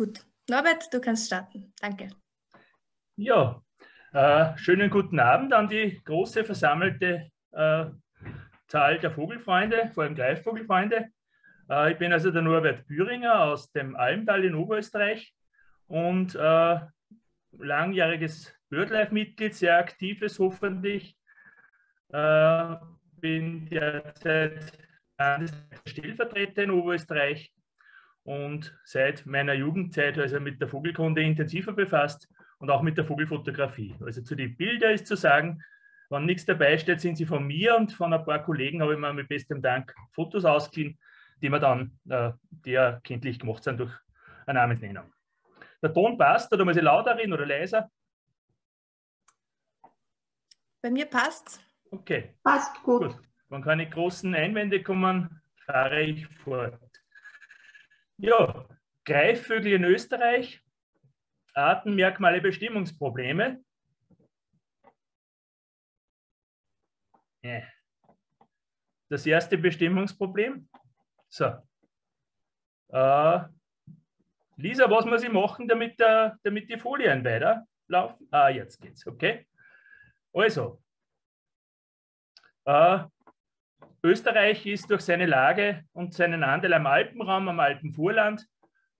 Gut. Norbert, du kannst starten. Danke. Ja, äh, schönen guten Abend an die große versammelte äh, Zahl der Vogelfreunde, vor allem Greifvogelfreunde. Äh, ich bin also der Norbert Büringer aus dem Almtal in Oberösterreich und äh, langjähriges BirdLife-Mitglied, sehr aktives hoffentlich. Äh, bin derzeit Stellvertreter in Oberösterreich und seit meiner Jugendzeit also mit der Vogelkunde intensiver befasst und auch mit der Vogelfotografie. Also zu den Bildern ist zu sagen, wenn nichts dabei steht, sind sie von mir und von ein paar Kollegen habe ich mir mit bestem Dank Fotos ausgeliehen, die mir dann äh, der kenntlich gemacht sind durch eine Namensnennung. Der Ton passt, oder muss ich lauter reden oder leiser? Bei mir passt. Okay. Passt gut. gut. Wenn keine großen Einwände kommen, fahre ich fort. Ja, Greifvögel in Österreich, Artenmerkmale, Bestimmungsprobleme. Das erste Bestimmungsproblem. So. Äh, Lisa, was muss ich machen, damit, der, damit die Folien weiterlaufen? Ah, jetzt geht's, okay. Also, äh, Österreich ist durch seine Lage und seinen Anteil am Alpenraum, am Alpenvorland,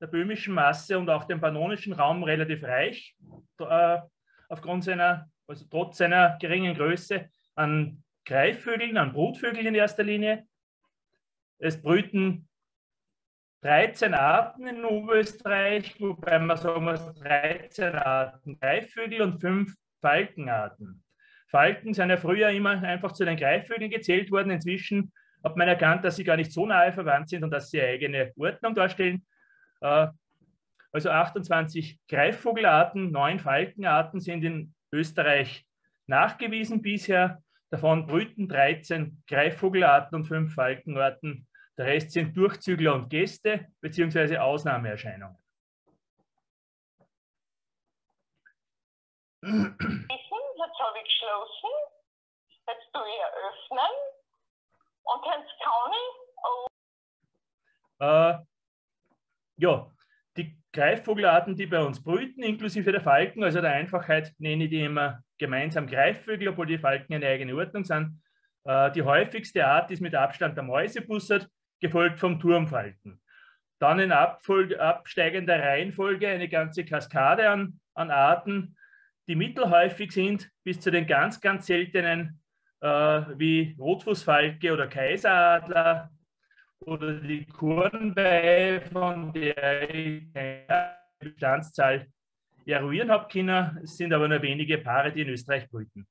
der böhmischen Masse und auch dem pannonischen Raum relativ reich, äh, aufgrund seiner, also trotz seiner geringen Größe, an Greifvögeln, an Brutvögeln in erster Linie. Es brüten 13 Arten in Oberösterreich, wobei man sagen muss, 13 Arten Greifvögel und 5 Falkenarten. Falken sind ja früher immer einfach zu den Greifvögeln gezählt worden. Inzwischen hat man erkannt, dass sie gar nicht so nahe verwandt sind und dass sie eigene Ordnung darstellen. Äh, also 28 Greifvogelarten, 9 Falkenarten sind in Österreich nachgewiesen bisher. Davon brüten 13 Greifvogelarten und 5 Falkenarten. Der Rest sind Durchzügler und Gäste bzw. Ausnahmeerscheinungen. Habe ich geschlossen. Jetzt tue ich eröffnen. Und jetzt kann ich. Oh. Äh, ja, die Greifvogelarten, die bei uns brüten, inklusive der Falken, also der Einfachheit nenne ich die immer gemeinsam Greifvögel, obwohl die Falken eine eigene Ordnung sind. Äh, die häufigste Art ist mit Abstand der Mäusebussard, gefolgt vom Turmfalken. Dann in Abfolge, absteigender Reihenfolge eine ganze Kaskade an, an Arten, die mittelhäufig sind, bis zu den ganz, ganz seltenen äh, wie Rotfußfalke oder Kaiseradler oder die Kornweihe, von der ich die Bestandszahl eruieren habe können. Es sind aber nur wenige Paare, die in Österreich brüten.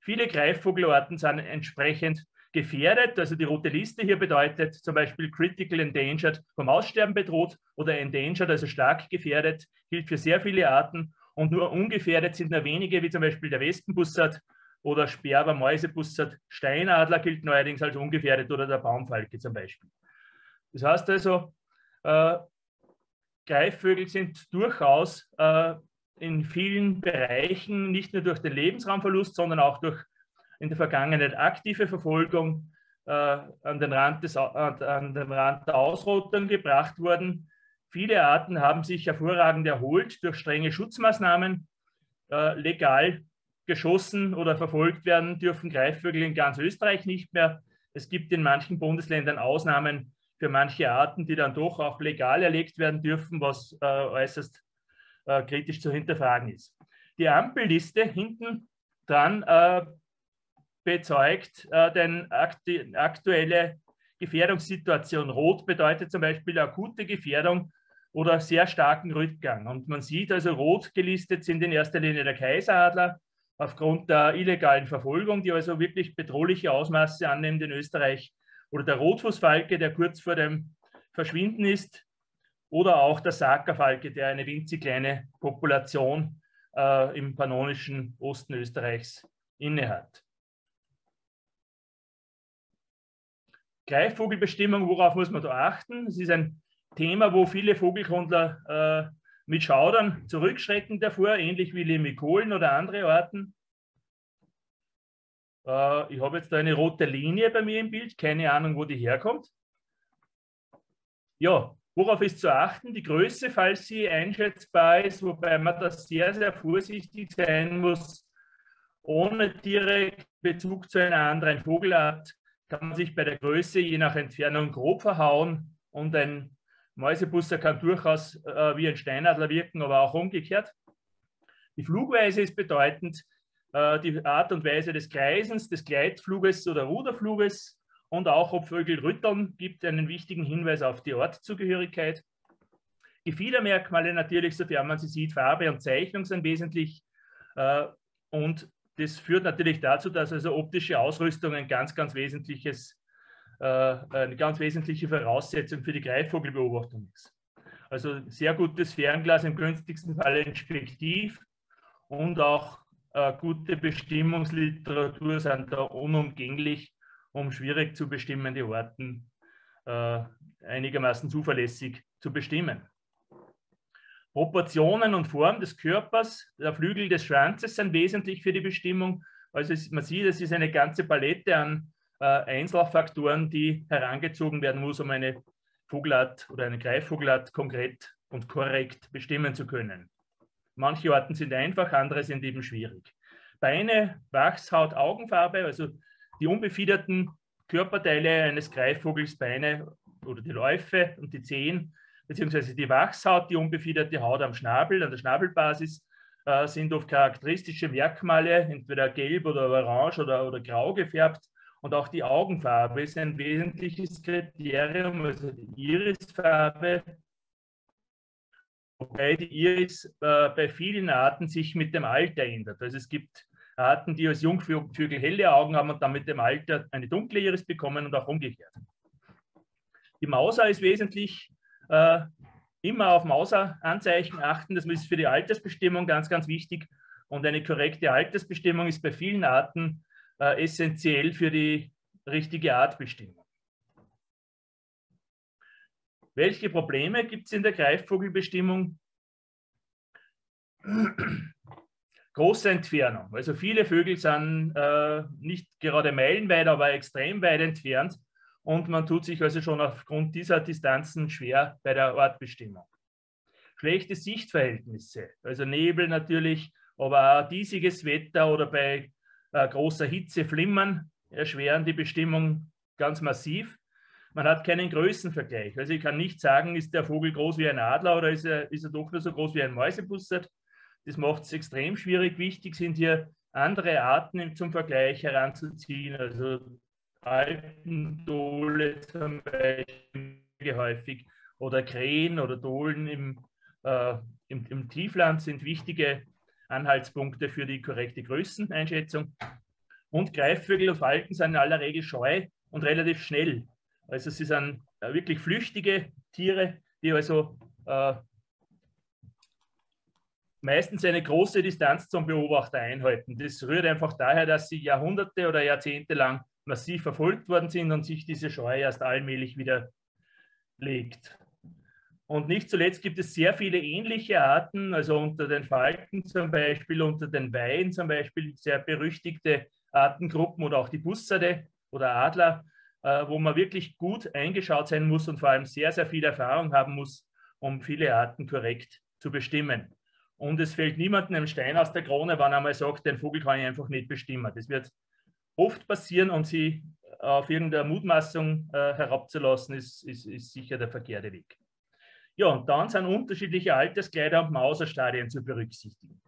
Viele Greifvogelarten sind entsprechend gefährdet. Also die rote Liste hier bedeutet zum Beispiel critical endangered, vom Aussterben bedroht oder endangered, also stark gefährdet, gilt für sehr viele Arten und nur ungefährdet sind nur wenige, wie zum Beispiel der Westenbussard oder Sperber, Mäusebussard. Steinadler gilt neuerdings als ungefährdet oder der Baumfalke zum Beispiel. Das heißt also, äh, Greifvögel sind durchaus äh, in vielen Bereichen nicht nur durch den Lebensraumverlust, sondern auch durch in der Vergangenheit aktive Verfolgung äh, an, den Rand des, an den Rand der Ausrottung gebracht worden. Viele Arten haben sich hervorragend erholt durch strenge Schutzmaßnahmen. Äh, legal geschossen oder verfolgt werden dürfen Greifvögel in ganz Österreich nicht mehr. Es gibt in manchen Bundesländern Ausnahmen für manche Arten, die dann doch auch legal erlegt werden dürfen, was äh, äußerst äh, kritisch zu hinterfragen ist. Die Ampelliste hinten dran äh, bezeugt äh, den aktu aktuelle Gefährdungssituation. Rot bedeutet zum Beispiel akute Gefährdung oder sehr starken Rückgang. Und man sieht also, rot gelistet sind in erster Linie der Kaiseradler aufgrund der illegalen Verfolgung, die also wirklich bedrohliche Ausmaße annimmt in Österreich, oder der Rotfußfalke, der kurz vor dem Verschwinden ist, oder auch der Sakerfalke, der eine winzig kleine Population äh, im pannonischen Osten Österreichs innehat. Greifvogelbestimmung, worauf muss man da achten? Es ist ein Thema, wo viele Vogelkundler äh, mit Schaudern zurückschrecken davor, ähnlich wie Limikolen oder andere Arten. Äh, ich habe jetzt da eine rote Linie bei mir im Bild, keine Ahnung, wo die herkommt. Ja, Worauf ist zu achten? Die Größe, falls sie einschätzbar ist, wobei man da sehr, sehr vorsichtig sein muss. Ohne direkt Bezug zu einer anderen Vogelart kann man sich bei der Größe je nach Entfernung grob verhauen und ein Mäusebusser kann durchaus äh, wie ein Steinadler wirken, aber auch umgekehrt. Die Flugweise ist bedeutend, äh, die Art und Weise des Kreisens, des Gleitfluges oder Ruderfluges und auch ob Vögel rütteln, gibt einen wichtigen Hinweis auf die Ortszugehörigkeit. Gefiedermerkmale natürlich, sofern man sie sieht, Farbe und Zeichnung sind wesentlich. Äh, und das führt natürlich dazu, dass also optische Ausrüstung ein ganz, ganz wesentliches, eine ganz wesentliche Voraussetzung für die Greifvogelbeobachtung ist. Also sehr gutes Fernglas, im günstigsten Fall ein Spektiv und auch äh, gute Bestimmungsliteratur sind da unumgänglich, um schwierig zu bestimmende Orten äh, einigermaßen zuverlässig zu bestimmen. Proportionen und Form des Körpers, der Flügel des Schwanzes sind wesentlich für die Bestimmung. Also es, man sieht, es ist eine ganze Palette an äh, Einzelfaktoren, die herangezogen werden muss, um eine Vogelart oder eine Greifvogelart konkret und korrekt bestimmen zu können. Manche Arten sind einfach, andere sind eben schwierig. Beine, Wachshaut, Augenfarbe, also die unbefiederten Körperteile eines Greifvogels, Beine oder die Läufe und die Zehen, beziehungsweise die Wachshaut, die unbefiederte Haut am Schnabel, an der Schnabelbasis, äh, sind oft charakteristische Merkmale, entweder gelb oder orange oder, oder grau gefärbt. Und auch die Augenfarbe ist ein wesentliches Kriterium, also die Irisfarbe wobei die Iris äh, bei vielen Arten sich mit dem Alter ändert. Also es gibt Arten, die als Jungvögel helle Augen haben und dann mit dem Alter eine dunkle Iris bekommen und auch umgekehrt. Die Mauser ist wesentlich äh, immer auf Mauseranzeichen achten. Das ist für die Altersbestimmung ganz, ganz wichtig. Und eine korrekte Altersbestimmung ist bei vielen Arten äh, essentiell für die richtige Artbestimmung. Welche Probleme gibt es in der Greifvogelbestimmung? Große Entfernung. Also viele Vögel sind äh, nicht gerade meilenweit, aber extrem weit entfernt. Und man tut sich also schon aufgrund dieser Distanzen schwer bei der Ortbestimmung. Schlechte Sichtverhältnisse, also Nebel natürlich, aber auch diesiges Wetter oder bei äh, großer Hitze Flimmern erschweren die Bestimmung ganz massiv. Man hat keinen Größenvergleich. Also ich kann nicht sagen, ist der Vogel groß wie ein Adler oder ist er, ist er doch nur so groß wie ein Mäusebussard. Das macht es extrem schwierig. Wichtig sind hier andere Arten zum Vergleich heranzuziehen, also Alpendole zum Beispiel häufig oder Krähen oder Dohlen im, äh, im, im Tiefland sind wichtige Anhaltspunkte für die korrekte Größeneinschätzung. Und Greifvögel und Falken sind in aller Regel scheu und relativ schnell. Also sie sind äh, wirklich flüchtige Tiere, die also äh, meistens eine große Distanz zum Beobachter einhalten. Das rührt einfach daher, dass sie Jahrhunderte oder Jahrzehnte lang massiv verfolgt worden sind und sich diese Scheu erst allmählich wieder legt. Und nicht zuletzt gibt es sehr viele ähnliche Arten, also unter den Falken zum Beispiel, unter den Weihen zum Beispiel, sehr berüchtigte Artengruppen oder auch die Bussarde oder Adler, äh, wo man wirklich gut eingeschaut sein muss und vor allem sehr, sehr viel Erfahrung haben muss, um viele Arten korrekt zu bestimmen. Und es fällt niemandem ein Stein aus der Krone, wenn er mal sagt, den Vogel kann ich einfach nicht bestimmen. Das wird oft passieren und sie auf irgendeine Mutmaßung äh, herabzulassen, ist, ist, ist sicher der verkehrte Weg. Ja, und dann sind unterschiedliche Alterskleider und Mauserstadien zu berücksichtigen.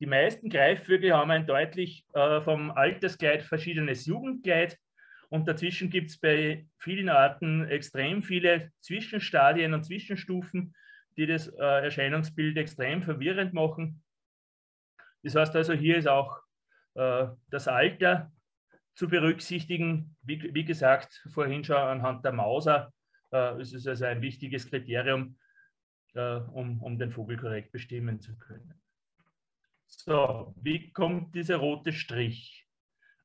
Die meisten Greifvögel haben ein deutlich äh, vom Alterskleid verschiedenes Jugendkleid. Und dazwischen gibt es bei vielen Arten extrem viele Zwischenstadien und Zwischenstufen, die das äh, Erscheinungsbild extrem verwirrend machen. Das heißt also, hier ist auch äh, das Alter zu berücksichtigen. Wie, wie, gesagt, vorhin schon anhand der Mauser äh, ist es also ein wichtiges Kriterium, äh, um, um den Vogel korrekt bestimmen zu können. So, wie kommt dieser rote Strich?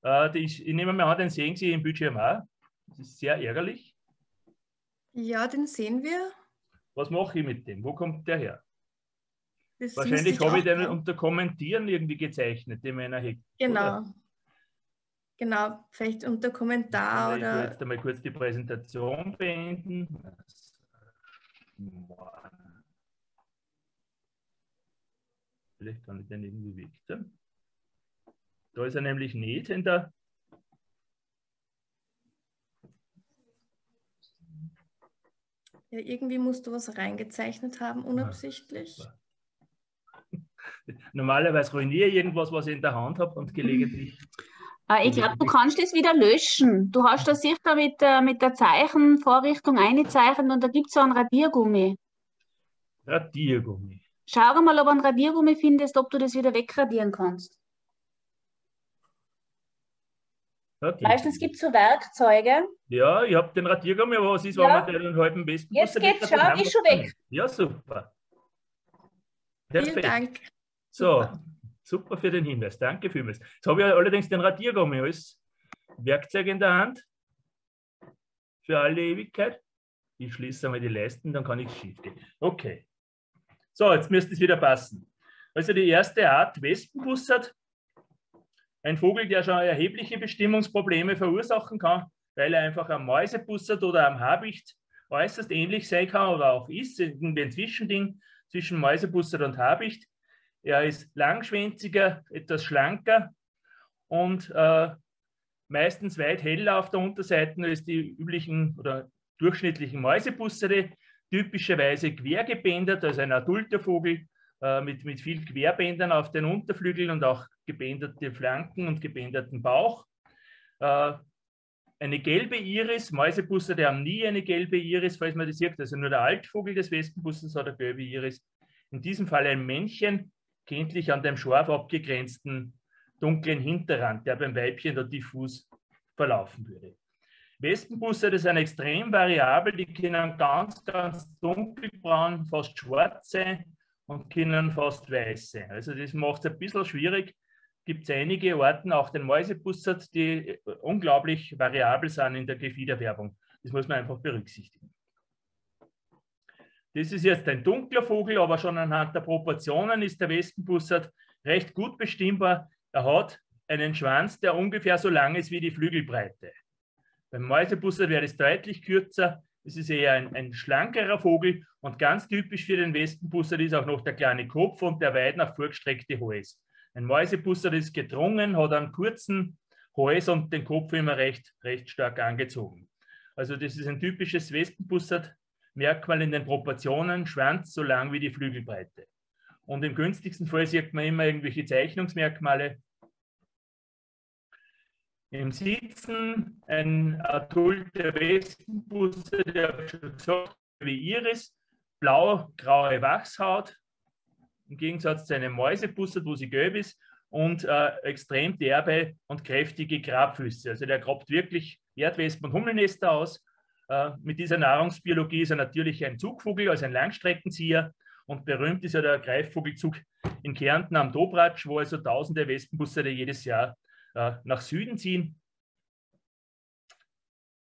Äh, ich, ich nehme mal an, den sehen Sie im Bildschirm auch. Das ist sehr ärgerlich. Ja, den sehen wir. Was mache ich mit dem? Wo kommt der her? Das Wahrscheinlich habe ich den unter Kommentieren irgendwie gezeichnet, den meiner Heck. Genau. Oder? Genau, vielleicht unter Kommentar ich oder. Ich jetzt einmal kurz die Präsentation beenden. Vielleicht kann ich den irgendwie wegtun. Da ist er nämlich nicht in der. Ja, irgendwie musst du was reingezeichnet haben, unabsichtlich. Normalerweise ruiniere ich irgendwas, was ich in der Hand habe und gelegentlich. Ah, ich glaube, du kannst das wieder löschen. Du hast das sicher mit, äh, mit der Zeichenvorrichtung eingezeichnet und da gibt es so einen Radiergummi. Radiergummi. Schau mal, ob du einen Radiergummi findest, ob du das wieder wegradieren kannst. Meistens gibt es so Werkzeuge. Ja, ich habe den Radiergummi, aber was ist, wenn Ja. man den halben besten Jetzt geht's, schau, ist schon weg. Ja, super. Vielen Perfekt. Dank. So, Super. für den Hinweis. Danke vielmals. Jetzt habe ich allerdings den Radiergummi als Werkzeug in der Hand. Für alle Ewigkeit. Ich schließe einmal die Leisten, dann kann ich schief gehen. Okay. So, jetzt müsste es wieder passen. Also die erste Art Wespenbussard. Ein Vogel, der schon erhebliche Bestimmungsprobleme verursachen kann, weil er einfach am Mäusebussard oder am Habicht äußerst ähnlich sein kann oder auch ist, irgendwie ein Zwischending zwischen Mäusebussard und Habicht. Er ist langschwänziger, etwas schlanker und äh, meistens weit heller auf der Unterseite als die üblichen oder durchschnittlichen Mäusebussarde, typischerweise quergebändert, also ein adulter Vogel äh, mit, mit viel Querbändern auf den Unterflügeln und auch gebänderte Flanken und gebänderten Bauch. Äh, eine gelbe Iris, Mäusebussarde haben nie eine gelbe Iris, falls man das sieht, also nur der Altvogel des Wespenbussards hat eine gelbe Iris. In diesem Fall ein Männchen, kenntlich an dem scharf abgegrenzten dunklen Hinterrand, der beim Weibchen da diffus verlaufen würde. Wespenbussarde sind extrem variabel, die können ganz, ganz dunkelbraun, fast schwarz sein und können fast weiß sein. Also das macht es ein bisschen schwierig. Gibt es einige Orten, auch den Mäusebussard, die unglaublich variabel sind in der Gefiederwerbung. Das muss man einfach berücksichtigen. Das ist jetzt ein dunkler Vogel, aber schon anhand der Proportionen ist der Wespenbussard recht gut bestimmbar. Er hat einen Schwanz, der ungefähr so lang ist wie die Flügelbreite. Beim Mäusebussard wäre es deutlich kürzer. Es ist eher ein, ein schlankerer Vogel und ganz typisch für den Wespenbussard ist auch noch der kleine Kopf und der weit nach vorgestreckte Hals. Ein Mäusebussard ist gedrungen, hat einen kurzen Hals und den Kopf immer recht, recht stark angezogen. Also das ist ein typisches Wespenbussard-Merkmal in den Proportionen, Schwanz so lang wie die Flügelbreite. Und im günstigsten Fall sieht man immer irgendwelche Zeichnungsmerkmale. Im Sitzen ein Wespenbussard, der schon gesagt, wie Iris, blau-graue Wachshaut, im Gegensatz zu einem Mäusebussard, wo sie gelb ist, und äh, extrem derbe und kräftige Grabfüße. Also der grabt wirklich Erdwespen und Hummelnester aus. Äh, mit dieser Nahrungsbiologie ist er natürlich ein Zugvogel, also ein Langstreckenzieher. Und berühmt ist ja der Greifvogelzug in Kärnten am Dobratsch, wo also tausende Wespenbussarde jedes Jahr äh, nach Süden ziehen.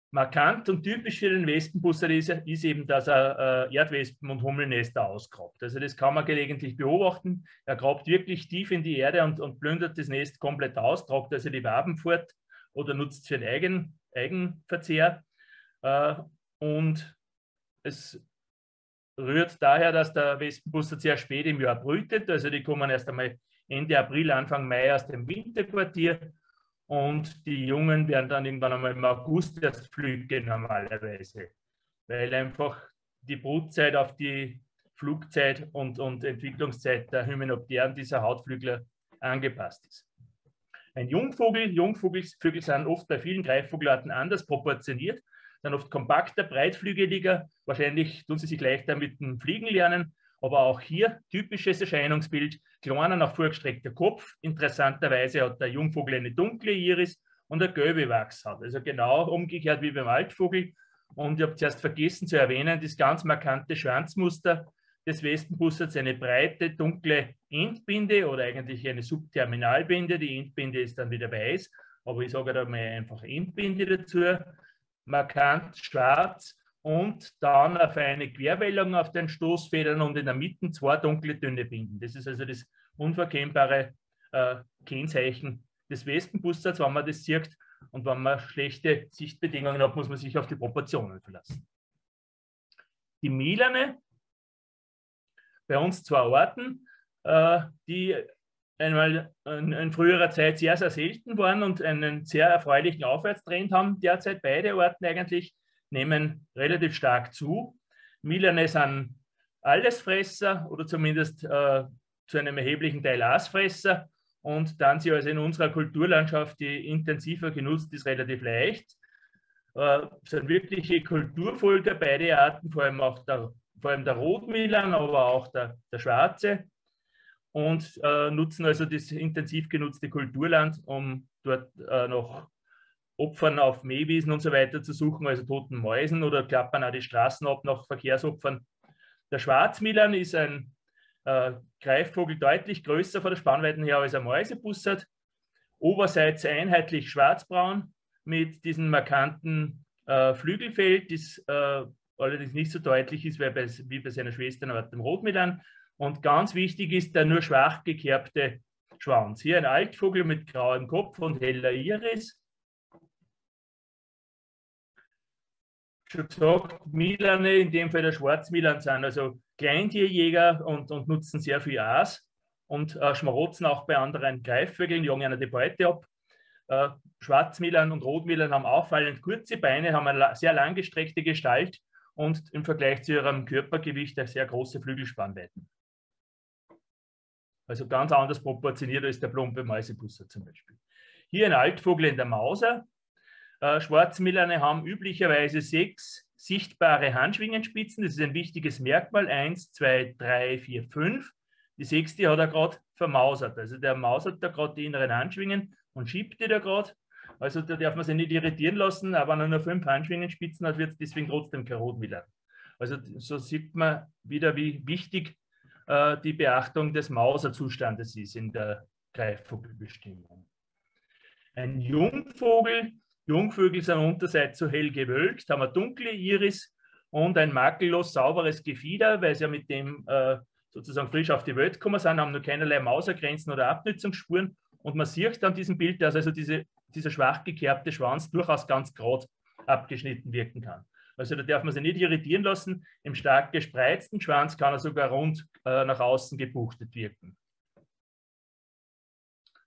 Markant und typisch für den Wespenbussard ist, ist, eben, dass er äh, Erdwespen und Hummelnester ausgrabt. Also das kann man gelegentlich beobachten. Er grabt wirklich tief in die Erde und, und plündert das Nest komplett aus, tragt also die Waben fort oder nutzt es für den Eigen, Eigenverzehr. Äh, und es rührt daher, dass der Wespenbussard sehr spät im Jahr brütet. Also die kommen erst einmal Ende April, Anfang Mai aus dem Winterquartier und die Jungen werden dann irgendwann einmal im August erst flügen normalerweise, weil einfach die Brutzeit auf die Flugzeit und, und Entwicklungszeit der Hymenopteren dieser Hautflügler angepasst ist. Ein Jungvogel, Jungvögel sind oft bei vielen Greifvogelarten anders proportioniert, sind oft kompakter, breitflügeliger, wahrscheinlich tun sie sich leichter mit dem Fliegen lernen, aber auch hier typisches Erscheinungsbild, kleiner nach vorgestreckter Kopf. Interessanterweise hat der Jungvogel eine dunkle Iris und eine gelbe Wachshaut. Also genau umgekehrt wie beim Altvogel. Und ich habe zuerst vergessen zu erwähnen, das ganz markante Schwanzmuster des Wespenbussards, eine breite, dunkle Endbinde oder eigentlich eine Subterminalbinde. Die Endbinde ist dann wieder weiß, aber ich sage da mal einfach Endbinde dazu. Markant schwarz und dann eine feine Querwellung auf den Stoßfedern und in der Mitte zwei dunkle, dünne Binden. Das ist also das unverkennbare äh, Kennzeichen des Wespenbussards, wenn man das sieht. Und wenn man schlechte Sichtbedingungen hat, muss man sich auf die Proportionen verlassen. die Milane, bei uns zwei Orten, äh, die einmal in, in, früherer Zeit sehr, sehr selten waren und einen sehr erfreulichen Aufwärtstrend haben. Derzeit beide Orten eigentlich nehmen relativ stark zu. Milane sind Allesfresser oder zumindest äh, zu einem erheblichen Teil Aasfresser und dann sie also in unserer Kulturlandschaft, die intensiver genutzt ist, relativ leicht. Äh, sind wirkliche Kulturfolger, beide Arten, vor allem auch der, vor allem der Rotmilan, aber auch der, der Schwarze und äh, nutzen also das intensiv genutzte Kulturland, um dort äh, noch Opfern auf Mähwiesen und so weiter zu suchen, also toten Mäusen oder klappern auch die Straßen ab nach Verkehrsopfern. Der Schwarzmilan ist ein äh, Greifvogel deutlich größer von der Spannweite her als ein Mäusebussard. Oberseits einheitlich schwarzbraun mit diesem markanten äh, Flügelfeld, das äh, allerdings nicht so deutlich ist wie bei, wie bei seiner Schwester dem Rotmilan. Und ganz wichtig ist der nur schwach gekerbte Schwanz. Hier ein Altvogel mit grauem Kopf und heller Iris. Schon gesagt, Milane, in dem Fall der Schwarzmilan, sind also Kleintierjäger und, und nutzen sehr viel Aas und äh, schmarotzen auch bei anderen Greifvögeln, jagen einer die Beute ab. Äh, Schwarzmilan und Rotmilan haben auffallend kurze Beine, haben eine sehr langgestreckte Gestalt und im Vergleich zu ihrem Körpergewicht eine sehr große Flügelspannweiten. Also ganz anders proportioniert als der plumpe Mäusebusser zum Beispiel. Hier ein Altvogel in der Mauser. Äh, Schwarzmilane haben üblicherweise sechs sichtbare Handschwingenspitzen. Das ist ein wichtiges Merkmal. Eins, zwei, drei, vier, fünf. Die sechste hat er gerade vermausert. Also der mausert da gerade die inneren Handschwingen und schiebt die da gerade. Also da darf man sich nicht irritieren lassen, aber wenn er nur fünf Handschwingenspitzen hat, wird es deswegen trotzdem kein Rotmillan. Also so sieht man wieder, wie wichtig äh, die Beachtung des Mauserzustandes ist in der Greifvogelbestimmung. Ein Jungvogel, Jungvögel sind unterseits so hell gewölkt, haben eine dunkle Iris und ein makellos sauberes Gefieder, weil sie ja mit dem äh, sozusagen frisch auf die Welt gekommen sind, haben nur keinerlei Mausergrenzen oder Abnützungsspuren. Und man sieht an diesem Bild, dass also diese, dieser schwach gekerbte Schwanz durchaus ganz gerade abgeschnitten wirken kann. Also da darf man sich nicht irritieren lassen. Im stark gespreizten Schwanz kann er sogar rund äh, nach außen gebuchtet wirken.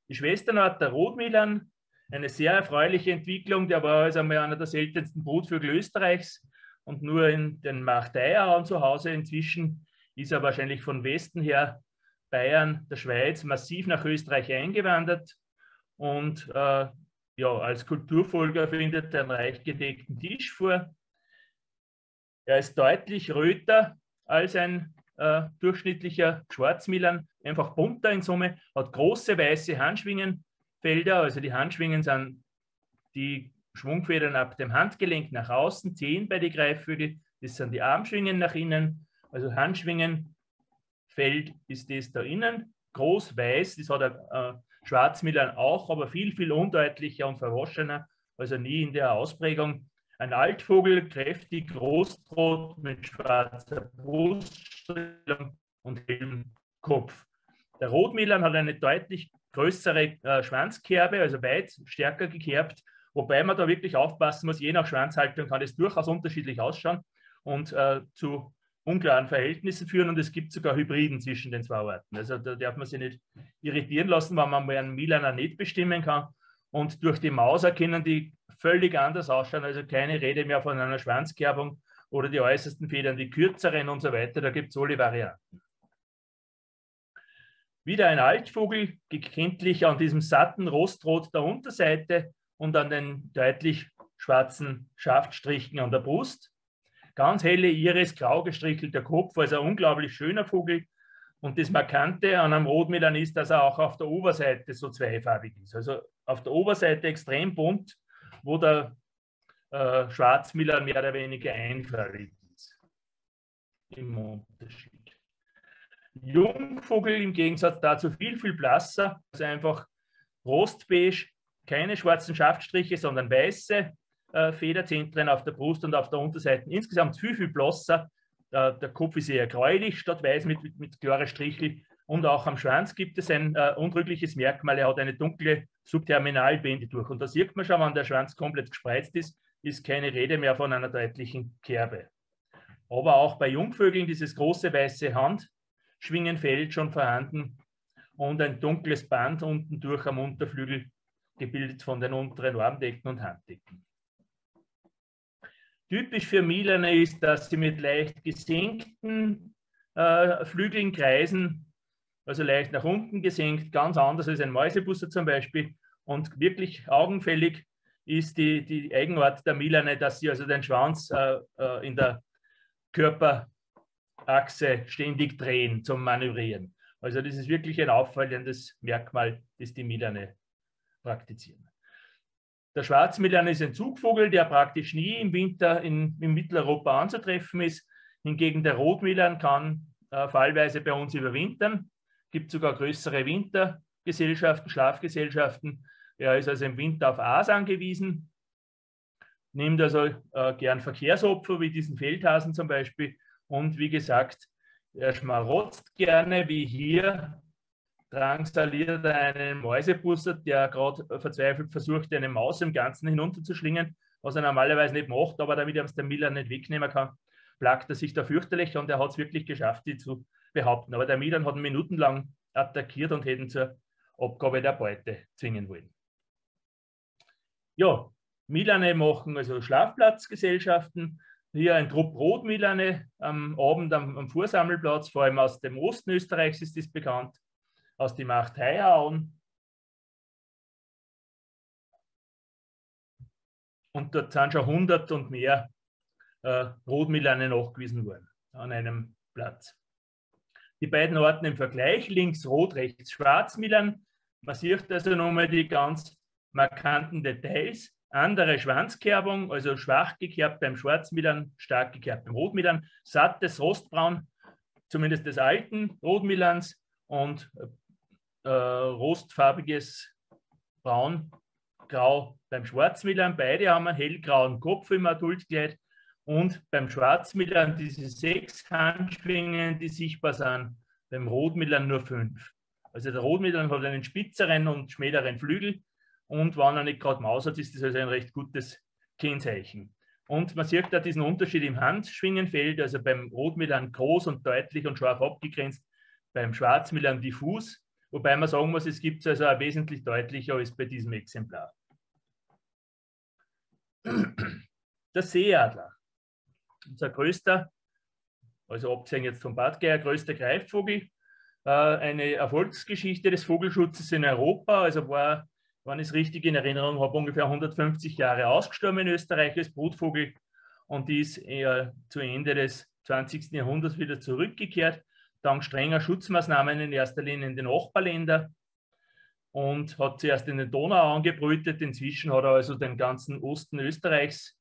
Die Schwesternart der Rotmilan, eine sehr erfreuliche Entwicklung, der war also einmal einer der seltensten Brutvögel Österreichs und nur in den Markteierauen zu Hause. Inzwischen ist er wahrscheinlich von Westen her Bayern, der Schweiz massiv nach Österreich eingewandert und äh, ja, als Kulturfolger findet er einen reich gedeckten Tisch vor. Er ist deutlich röter als ein äh, durchschnittlicher Schwarzmilan, einfach bunter in Summe, hat große weiße Handschwingenfelder, also die Handschwingen sind die Schwungfedern ab dem Handgelenk nach außen, zehn bei den Greifvögeln, das sind die Armschwingen nach innen, also Handschwingenfeld ist das da innen, groß weiß, das hat der äh, Schwarzmilan auch, aber viel, viel undeutlicher und verwaschener, also nie in der Ausprägung. Ein Altvogel, kräftig, großrot mit schwarzer Bruststellung und hellem Kopf. Der Rotmilan hat eine deutlich größere äh, Schwanzkerbe, also weit stärker gekerbt, wobei man da wirklich aufpassen muss, je nach Schwanzhaltung kann es durchaus unterschiedlich ausschauen und äh, zu unklaren Verhältnissen führen und es gibt sogar Hybriden zwischen den zwei Arten. Also da darf man sich nicht irritieren lassen, wenn man mal einen Milaner nicht bestimmen kann. Und durch die Maus erkennen die völlig anders ausschauen. Also keine Rede mehr von einer Schwanzkerbung oder die äußersten Federn, die kürzeren und so weiter. Da gibt es alle Varianten. Wieder ein Altvogel, kenntlich an diesem satten Rostrot der Unterseite und an den deutlich schwarzen Schaftstrichen an der Brust. Ganz helle Iris, grau gestrichelter Kopf, also ein unglaublich schöner Vogel. Und das Markante an einem Rotmilan ist, dass er auch auf der Oberseite so zweifarbig ist. Also auf der Oberseite extrem bunt wo der äh, Schwarzmiller mehr oder weniger einfällig ist. Im Unterschied. Jungvogel im Gegensatz dazu viel, viel blasser, also einfach rostbeige, keine schwarzen Schaftstriche, sondern weiße äh, Federzentren auf der Brust und auf der Unterseite. Insgesamt viel, viel blasser. Äh, der Kopf ist eher gräulich statt weiß mit, mit, mit klaren Stricheln. Und auch am Schwanz gibt es ein äh, untrügliches Merkmal. Er hat eine dunkle Subterminalbinde durch. Und da sieht man schon, wenn der Schwanz komplett gespreizt ist, ist keine Rede mehr von einer deutlichen Kerbe. aber auch bei Jungvögeln dieses große weiße Handschwingenfeld schon vorhanden und ein dunkles Band unten durch am Unterflügel gebildet von den unteren Armdecken und Handdecken. Typisch für Milane ist, dass sie mit leicht gesenkten äh, Flügeln kreisen, also leicht nach unten gesenkt, ganz anders als ein Mäusebusser zum Beispiel. Und wirklich augenfällig ist die, die Eigenart der Milane, dass sie also den Schwanz äh, äh, in der Körperachse ständig drehen zum Manövrieren. Also das ist wirklich ein auffallendes Merkmal, das die Milane praktizieren. Der Schwarzmilan ist ein Zugvogel, der praktisch nie im Winter in, in Mitteleuropa anzutreffen ist. Hingegen der Rotmilan kann äh, fallweise bei uns überwintern. Es gibt sogar größere Wintergesellschaften, Schlafgesellschaften. Er ist also im Winter auf Aas angewiesen, nimmt also äh, gern Verkehrsopfer wie diesen Feldhasen zum Beispiel. Und wie gesagt, er schmarotzt gerne, wie hier drangsaliert einen Mäusebusser, der gerade verzweifelt versucht, eine Maus im Ganzen hinunterzuschlingen, was er normalerweise nicht macht, aber damit er es der Miller nicht wegnehmen kann, plagt er sich da fürchterlich und er hat es wirklich geschafft, die zu behaupten. Aber der Milan hat minutenlang attackiert und hätte ihn zur Abgabe der Beute zwingen wollen. Ja, Milane machen also Schlafplatzgesellschaften. Hier ein Trupp Rotmilane am Abend am, am Vorsammelplatz, vor allem aus dem Osten Österreichs ist das bekannt aus die Macht heimhauen. Und dort sind schon 100 und mehr äh, Rotmilane nachgewiesen worden an einem Platz. Die beiden Orten im Vergleich, links rot, rechts schwarz Milan. Man sieht also nochmal die ganz markanten Details. Andere Schwanzkerbung, also schwach gekerbt beim Schwarzmilan, stark gekerbt beim Rotmilan, sattes Rostbraun, zumindest des alten Rotmilans und äh, rostfarbiges Braun, Grau beim Schwarzmilan. Beide haben einen hellgrauen Kopf im Adultkleid und beim Schwarzmilan diese sechs Handschwingen, die sichtbar sind, beim Rotmilan nur fünf. Also der Rotmilan hat einen spitzeren und schmäleren Flügel und wenn er nicht gerade Maus hat, ist das also ein recht gutes Kennzeichen. Und man sieht da diesen Unterschied im Handschwingenfeld, also beim Rotmilan groß und deutlich und scharf abgegrenzt, beim Schwarzmilan diffus Wobei man sagen muss, es gibt es also auch wesentlich deutlicher als bei diesem Exemplar. Der Seeadler, unser größter, also abgesehen jetzt vom Badgeier, größter Greifvogel, äh, eine Erfolgsgeschichte des Vogelschutzes in Europa, also war, wenn ich es richtig in Erinnerung habe, ungefähr 150 Jahre ausgestorben in Österreich als Brutvogel und ist zu Ende des 20. Jahrhunderts wieder zurückgekehrt dank strenger Schutzmaßnahmen in erster Linie in den Nachbarländern und hat zuerst in den Donau angebrütet. Inzwischen hat er also den ganzen Osten Österreichs,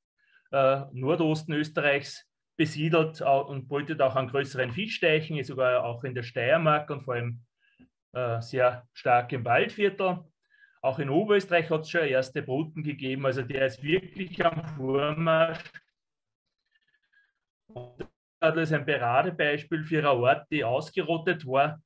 äh, Nordosten Österreichs besiedelt und brütet auch an größeren Fischteichen, sogar auch in der Steiermark und vor allem äh, sehr stark im Waldviertel. Auch in Oberösterreich hat es schon erste Bruten gegeben, also der ist wirklich am Vormarsch. Das ist ein Paradebeispiel für eine Art, die ausgerottet war,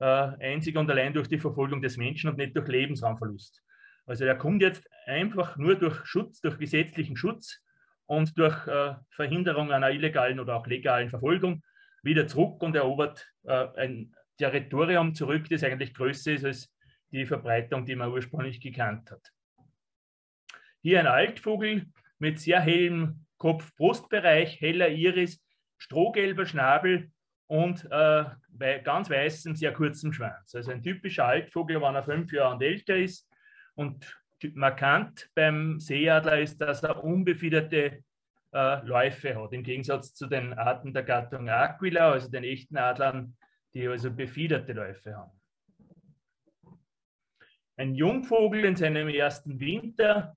äh, einzig und allein durch die Verfolgung des Menschen und nicht durch Lebensraumverlust. Also er kommt jetzt einfach nur durch Schutz, durch gesetzlichen Schutz und durch äh, Verhinderung einer illegalen oder auch legalen Verfolgung wieder zurück und erobert äh, ein Territorium zurück, das eigentlich größer ist als die Verbreitung, die man ursprünglich gekannt hat. Hier ein Altvogel mit sehr hellem Kopf-Brustbereich, heller Iris, strohgelber Schnabel und äh, ganz weißem, sehr kurzem Schwanz. Also ein typischer Altvogel, wenn er fünf Jahre und älter ist. Und markant beim Seeadler ist, dass er unbefiederte äh, Läufe hat, im Gegensatz zu den Arten der Gattung Aquila, also den echten Adlern, die also befiederte Läufe haben. Ein Jungvogel in seinem ersten Winter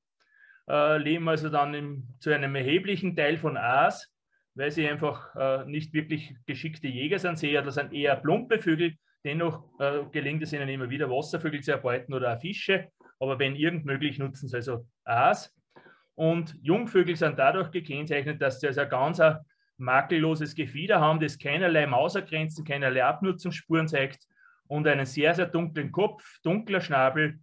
äh, leben also dann im, zu einem erheblichen Teil von Aas weil sie einfach äh, nicht wirklich geschickte Jäger sind. Seeadler sind eher plumpe Vögel. Dennoch äh, gelingt es ihnen immer wieder, Wasservögel zu erbeuten oder auch Fische. Aber wenn irgend möglich, nutzen sie also Aas. Und Jungvögel sind dadurch gekennzeichnet, dass sie also ein ganz makelloses Gefieder haben, das keinerlei Mausergrenzen, keinerlei Abnutzungsspuren zeigt und einen sehr, sehr dunklen Kopf, dunkler Schnabel,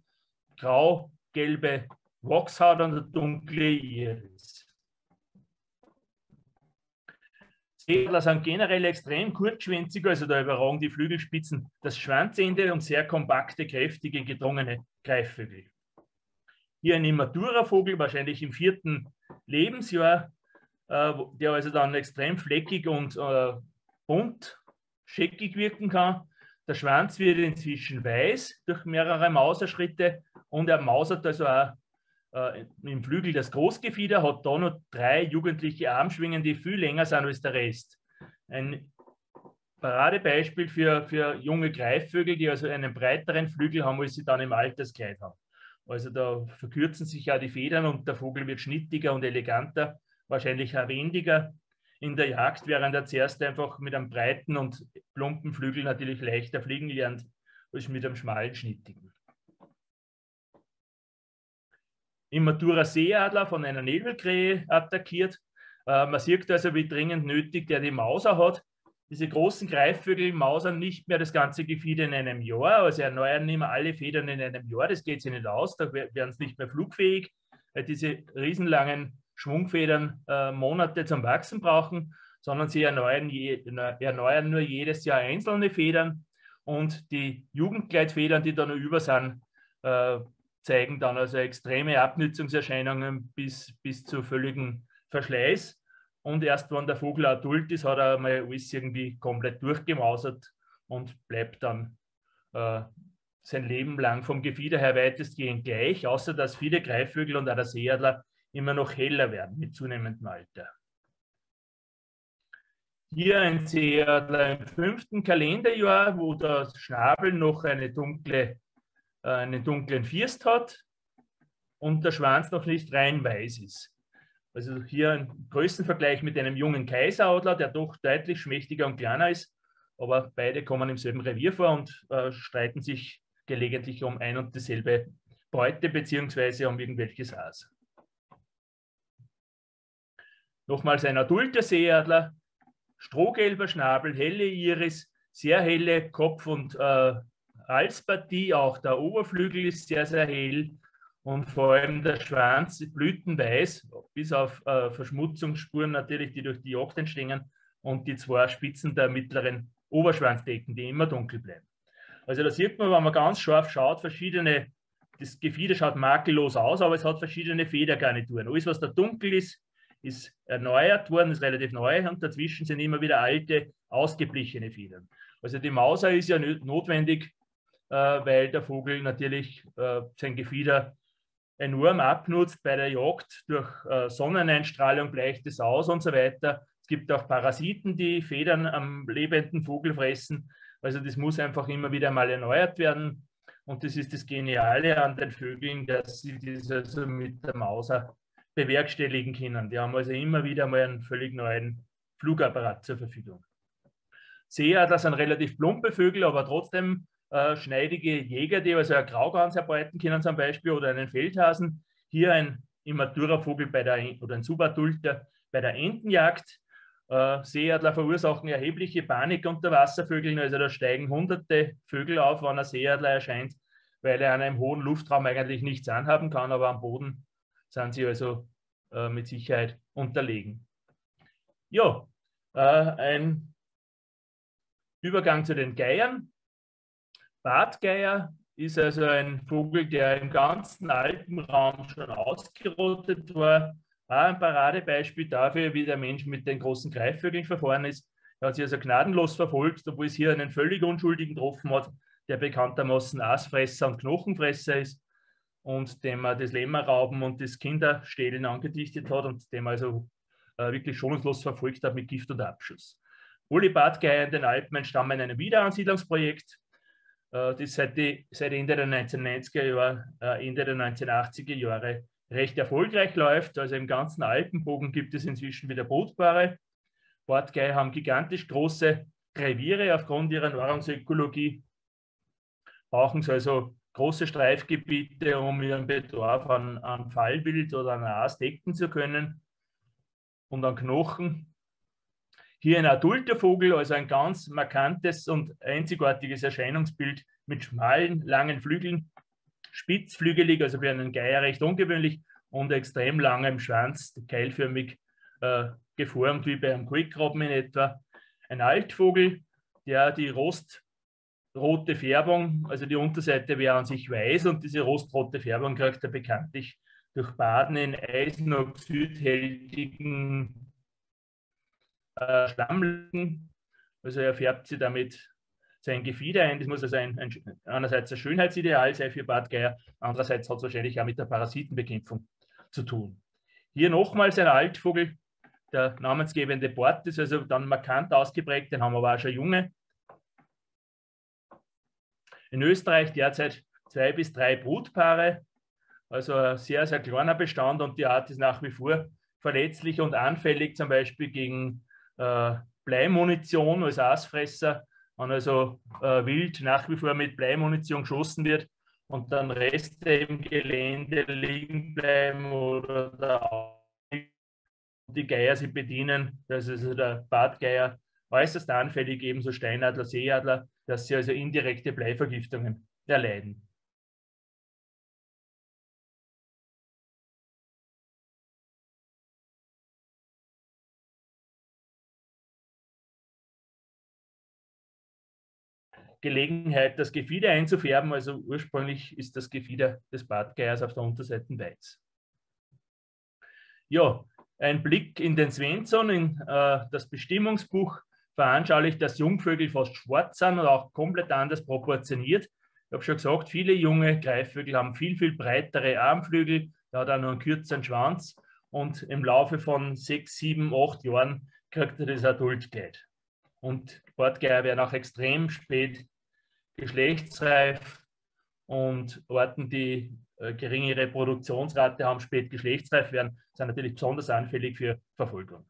grau-gelbe Wachshaut und eine dunkle Iris. Seeadler sind generell extrem kurzschwänzig, also da überragen die Flügelspitzen das Schwanzende und sehr kompakte, kräftige, gedrungene Greifvögel. Hier ein Immatura-Vogel, wahrscheinlich im vierten Lebensjahr, äh, der also dann extrem fleckig und äh, bunt, scheckig wirken kann. Der Schwanz wird inzwischen weiß durch mehrere Mauserschritte und er mausert also auch äh, im Flügel das Großgefieder, hat da noch drei jugendliche Armschwingen, die viel länger sind als der Rest. Ein Paradebeispiel für, für junge Greifvögel, die also einen breiteren Flügel haben, als sie dann im Alterskleid haben. Also da verkürzen sich ja die Federn und der Vogel wird schnittiger und eleganter, wahrscheinlich auch wendiger in der Jagd, während er zuerst einfach mit einem breiten und plumpen Flügel natürlich leichter fliegen lernt, als mit einem schmalen, schnittigen. Immatura Seeadler von einer Nebelkrähe attackiert. Äh, man sieht also, wie dringend nötig der die Mauser hat. Diese großen Greifvögel mausern nicht mehr das ganze Gefieder in einem Jahr, also erneuern mehr alle Federn in einem Jahr, das geht sich nicht aus, da werden sie nicht mehr flugfähig, weil diese riesenlangen Schwungfedern äh, Monate zum Wachsen brauchen, sondern sie erneuern, je, erneuern nur jedes Jahr einzelne Federn und die Jugendkleidfedern, die da noch über sind, äh, zeigen dann also extreme Abnützungserscheinungen bis, bis zu völligen Verschleiß. Und erst wenn der Vogel adult ist, hat er mal alles irgendwie komplett durchgemausert und bleibt dann äh, sein Leben lang vom Gefieder her weitestgehend gleich, außer dass viele Greifvögel und auch der Seeadler immer noch heller werden mit zunehmendem Alter. Hier ein Seeadler im fünften Kalenderjahr, wo der Schnabel noch eine dunkle, äh, einen dunklen First hat und der Schwanz noch nicht rein weiß ist. Also hier ein Größenvergleich mit einem jungen Kaiseradler, der doch deutlich schmächtiger und kleiner ist, aber beide kommen im selben Revier vor und äh, streiten sich gelegentlich um ein und dieselbe Beute beziehungsweise um irgendwelches Aas. Nochmals ein adulter Seeadler, strohgelber Schnabel, helle Iris, sehr helle Kopf- und äh, Halspartie, auch der Oberflügel ist sehr, sehr hell und vor allem der Schwanz blütenweiß, bis auf äh, Verschmutzungsspuren natürlich, die durch die Jagd entstehen und die zwei Spitzen der mittleren Oberschwanzdecken, die immer dunkel bleiben. Also da sieht man, wenn man ganz scharf schaut, verschiedene, das Gefieder schaut makellos aus, aber es hat verschiedene Federgarnituren. Alles, was da dunkel ist, ist erneuert worden, ist relativ neu und dazwischen sind immer wieder alte, ausgeblichene Federn. Also die Mauser ist ja notwendig, äh, weil der Vogel natürlich äh, sein Gefieder enorm abnutzt bei der Jagd. Durch äh, Sonneneinstrahlung bleicht es aus und so weiter. Es gibt auch Parasiten, die Federn am lebenden Vogel fressen. Also das muss einfach immer wieder mal erneuert werden. Und das ist das Geniale an den Vögeln, dass sie das also mit der Mauser bewerkstelligen können. Die haben also immer wieder mal einen völlig neuen Flugapparat zur Verfügung. Seeadler sind relativ plumpe Vögel, aber trotzdem äh, schneidige Jäger, die also eine Graugans erbeuten können zum Beispiel oder einen Feldhasen. Hier ein Immatura-Vogel bei der, oder ein Subadulter bei der Entenjagd. Äh, Seeadler verursachen erhebliche Panik unter Wasservögeln, also da steigen hunderte Vögel auf, wenn ein Seeadler erscheint, weil er an einem hohen Luftraum eigentlich nichts anhaben kann, aber am Boden sind sie also äh, mit Sicherheit unterlegen. Ja, äh, ein Übergang zu den Geiern. Bartgeier ist also ein Vogel, der im ganzen Alpenraum schon ausgerottet war. Auch ein Paradebeispiel dafür, wie der Mensch mit den großen Greifvögeln verfahren ist. Er hat sich also gnadenlos verfolgt, obwohl es hier einen völlig Unschuldigen getroffen hat, der bekanntermaßen Aasfresser und Knochenfresser ist und dem er das Lämmerrauben und das Kinderstehlen angedichtet hat und dem also äh, wirklich schonungslos verfolgt hat mit Gift und Abschuss. Wohlibadgeier in den Alpen entstammen einem Wiederansiedlungsprojekt, äh, das seit, die, seit, Ende der 1990er Jahre, äh, Ende der 1980er Jahre recht erfolgreich läuft. Also im ganzen Alpenbogen gibt es inzwischen wieder Brutpaare. Bartgeier haben gigantisch große Reviere aufgrund ihrer Nahrungsökologie, brauchen sie also große Streifgebiete, um ihren Bedarf an, an Fallwild oder an Aas decken zu können und an Knochen. Hier ein adulter Vogel, also ein ganz markantes und einzigartiges Erscheinungsbild mit schmalen, langen Flügeln, spitzflügelig, also für einen Geier recht ungewöhnlich und extrem langem Schwanz, keilförmig äh, geformt wie bei einem Quickrobben in etwa. Ein Altvogel, der die rostrote Färbung, also die Unterseite wäre an sich weiß und diese rostrote Färbung kriegt er bekanntlich durch Baden in eisenoxidhältigen äh, Schlammlücken. Also er färbt sie damit sein Gefieder ein. Das muss also ein, ein, einerseits ein Schönheitsideal sein für Bartgeier, andererseits hat es wahrscheinlich auch mit der Parasitenbekämpfung zu tun. Hier nochmals ein Altvogel, der namensgebende Bart ist also dann markant ausgeprägt, den haben wir aber auch schon junge. In Österreich derzeit zwei bis drei Brutpaare, also ein sehr, sehr kleiner Bestand und die Art ist nach wie vor verletzlich und anfällig, zum Beispiel gegen äh, Bleimunition als Aasfresser, wenn also äh, wild nach wie vor mit Bleimunition geschossen wird und dann Reste im Gelände liegen bleiben oder da die Geier sich bedienen. Das ist also der Bartgeier äußerst anfällig, ebenso Steinadler, Seeadler, dass sie also indirekte Bleivergiftungen erleiden. Gelegenheit, das Gefieder einzufärben. Also ursprünglich ist das Gefieder des Bartgeiers auf der Unterseite weiß. Ja, ein Blick in den Svensson, in äh, das Bestimmungsbuch, veranschaulicht, dass Jungvögel fast schwarz sind und auch komplett anders proportioniert. Ich habe schon gesagt, viele junge Greifvögel haben viel, viel breitere Armflügel, da hat er nur einen kürzeren Schwanz und im Laufe von sechs, sieben, acht Jahren kriegt er das Adultkleid. Und Bartgeier werden auch extrem spät geschlechtsreif und Arten, die äh, geringe Reproduktionsrate haben, spät geschlechtsreif werden, sind natürlich besonders anfällig für Verfolgung.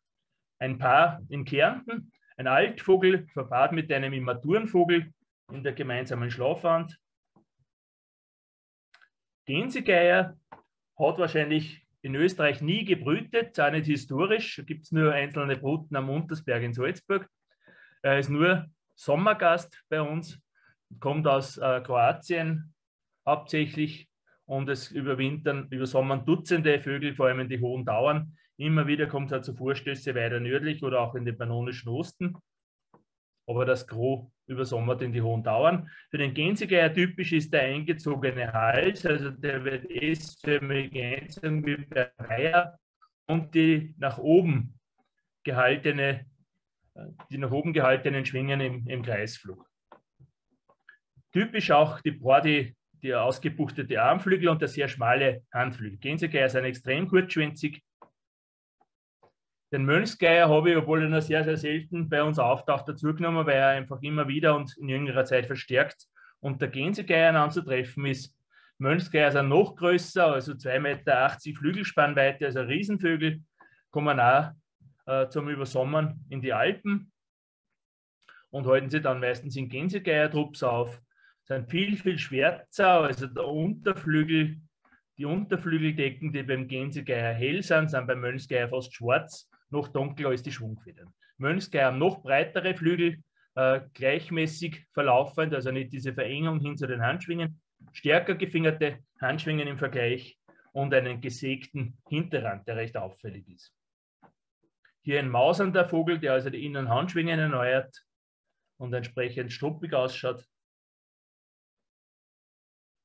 Ein Paar in Kärnten, ein Altvogel verpaart mit einem immaturen Vogel in der gemeinsamen Schlafwand. Gänsegeier hat wahrscheinlich in Österreich nie gebrütet, auch nicht historisch. Gibt es nur einzelne Bruten am Untersberg in Salzburg. Er ist nur Sommergast bei uns, kommt aus äh, Kroatien hauptsächlich und es überwintern, übersommern Dutzende Vögel, vor allem in die hohen Dauern. Immer wieder kommt es zu Vorstöße weiter nördlich oder auch in den Pannonischen Osten. Aber das Gros übersommert in die hohen Dauern. Für den Gänsegeier typisch ist der eingezogene Hals, also der wird S-förmig eingezogen wie bei Reiher und die nach oben gehaltene, die nach oben gehaltenen Schwingen im, im Kreisflug. Typisch auch die Bordi die ausgebuchtete Armflügel und der sehr schmale Handflügel. Gänsegeier sind extrem kurzschwänzig. Den Mönchsgeier habe ich, obwohl er nur sehr, sehr selten bei uns auftaucht, dazugenommen, weil er einfach immer wieder und in jüngerer Zeit verstärkt unter Gänsegeiern anzutreffen ist. Mönchsgeier sind noch größer, also 2,80 Meter Flügelspannweite, also Riesenvögel, kommen auch äh, zum Übersommern in die Alpen und halten sie dann meistens in Gänsegeier-Trupps auf sind viel, viel schwärzer, also der Unterflügel, die Unterflügeldecken, die beim Gänsegeier hell sind, sind beim Mönchsgeier fast schwarz, noch dunkler als die Schwungfedern. Mönchsgeier haben noch breitere Flügel, äh, gleichmäßig verlaufend, also nicht diese Verengung hin zu den Handschwingen, stärker gefingerte Handschwingen im Vergleich und einen gesägten Hinterrand, der recht auffällig ist. Hier ein mausernder Vogel, der also die inneren Handschwingen erneuert und entsprechend struppig ausschaut.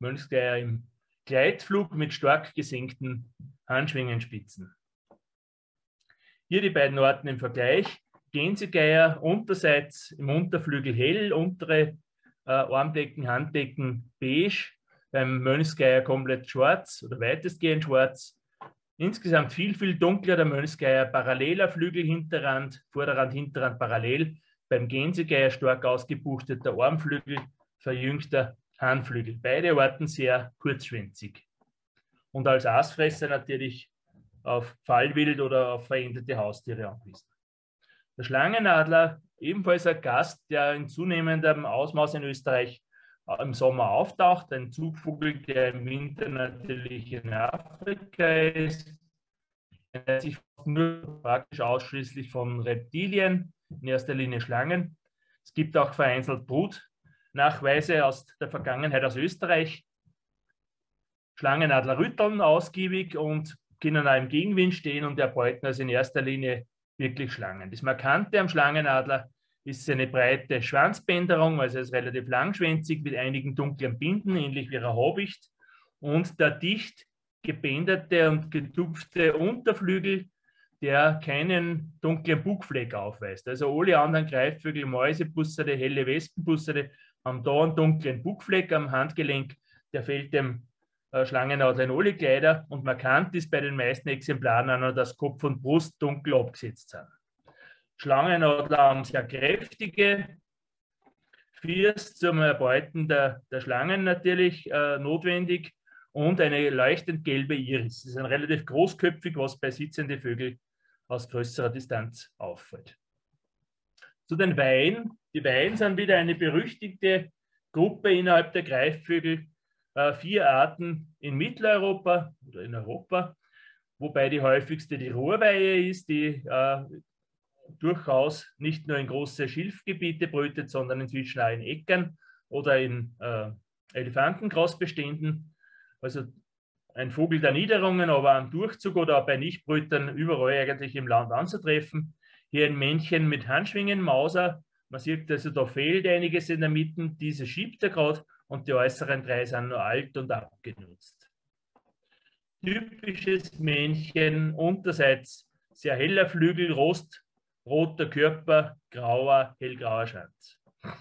Mönchsgeier im Gleitflug mit stark gesenkten Handschwingenspitzen. Hier die beiden Orten im Vergleich. Gänsegeier unterseits im Unterflügel hell, untere äh, Armdecken, Handdecken beige, beim Mönchsgeier komplett schwarz oder weitestgehend schwarz. Insgesamt viel, viel dunkler der Mönchsgeier, paralleler Flügel, Hinterrand, Vorderrand, Hinterrand parallel. Beim Gänsegeier stark ausgebuchteter Armflügel, verjüngter Handflügel. Beide Arten sehr kurzschwänzig. Und als Aasfresser natürlich auf Fallwild oder auf veränderte Haustiere angewiesen. Der Schlangenadler, ebenfalls ein Gast, der in zunehmendem Ausmaß in Österreich im Sommer auftaucht. Ein Zugvogel, der im Winter natürlich in Afrika ist. Er sich nur praktisch ausschließlich von Reptilien, in erster Linie Schlangen. Es gibt auch vereinzelt Brut, Nachweise aus der Vergangenheit aus Österreich. Schlangenadler rütteln ausgiebig und können auch im Gegenwind stehen und erbeuten also in erster Linie wirklich Schlangen. Das Markante am Schlangenadler ist seine breite Schwanzbänderung, also ist relativ langschwänzig mit einigen dunklen Binden, ähnlich wie ein Habicht. Und der dicht gebänderte und getupfte Unterflügel, der keinen dunklen Bugfleck aufweist. Also alle anderen Greifvögel, Mäusebusserde, helle Wespenbusserde haben da einen dunklen Bugfleck am Handgelenk, der fällt dem äh, Schlangenadler in alle Kleider und markant ist bei den meisten Exemplaren auch noch, dass Kopf und Brust dunkel abgesetzt sind. Schlangenadler haben sehr kräftige Fiers zum Erbeuten der, der Schlangen natürlich äh, notwendig und eine leuchtend gelbe Iris. Das ist ein relativ großköpfig, was bei sitzenden Vögeln aus größerer Distanz auffällt. Zu den Weihen. Die Weihen sind wieder eine berüchtigte Gruppe innerhalb der Greifvögel. Äh, vier Arten in Mitteleuropa oder in Europa, wobei die häufigste die Ruhrweihe ist, die äh, durchaus nicht nur in große Schilfgebiete brütet, sondern inzwischen auch in Äckern oder in äh, Elefantengroßbeständen. Also ein Vogel der Niederungen, aber am Durchzug oder auch bei Nichtbrütern überall eigentlich im Land anzutreffen. Hier ein Männchen mit Handschwingenmauser. Man sieht also, da fehlt einiges in der Mitte. Diese schiebt er gerade und die äußeren drei sind nur alt und abgenutzt. Typisches Männchen, unterseits sehr heller Flügel, Rost, roter Körper, grauer, hellgrauer Schwanz. Das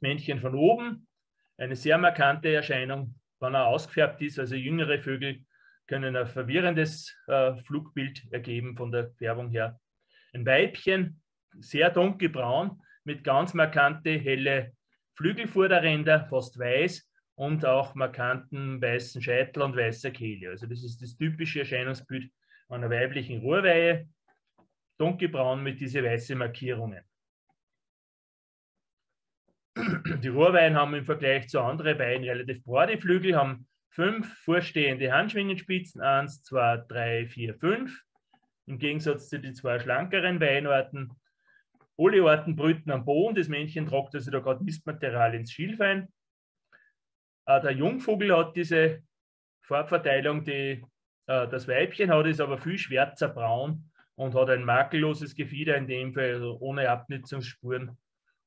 Männchen von oben, eine sehr markante Erscheinung, wenn er ausgefärbt ist, also jüngere Vögel können ein verwirrendes äh, Flugbild ergeben von der Färbung her. Ein Weibchen, sehr dunkelbraun, mit ganz markante helle Flügelvorderränder, fast weiß und auch markanten weißen Scheitel und weißer Kehle. Also das ist das typische Erscheinungsbild einer weiblichen Ruhrweihe dunkelbraun mit diesen weißen Markierungen. Die Rohrweihen haben im Vergleich zu anderen Weihen relativ breite Flügel, haben fünf vorstehende Handschwingenspitzen, eins, zwei, drei, vier, fünf. Im Gegensatz zu den zwei schlankeren Weinorten. Alle Orten brüten am Boden, das Männchen tragt also da gerade Mistmaterial ins Schilf ein. Äh, der Jungvogel hat diese Farbverteilung, die äh, das Weibchen hat, ist aber viel schwärzer braun und hat ein makelloses Gefieder in dem Fall, also ohne Abnutzungsspuren,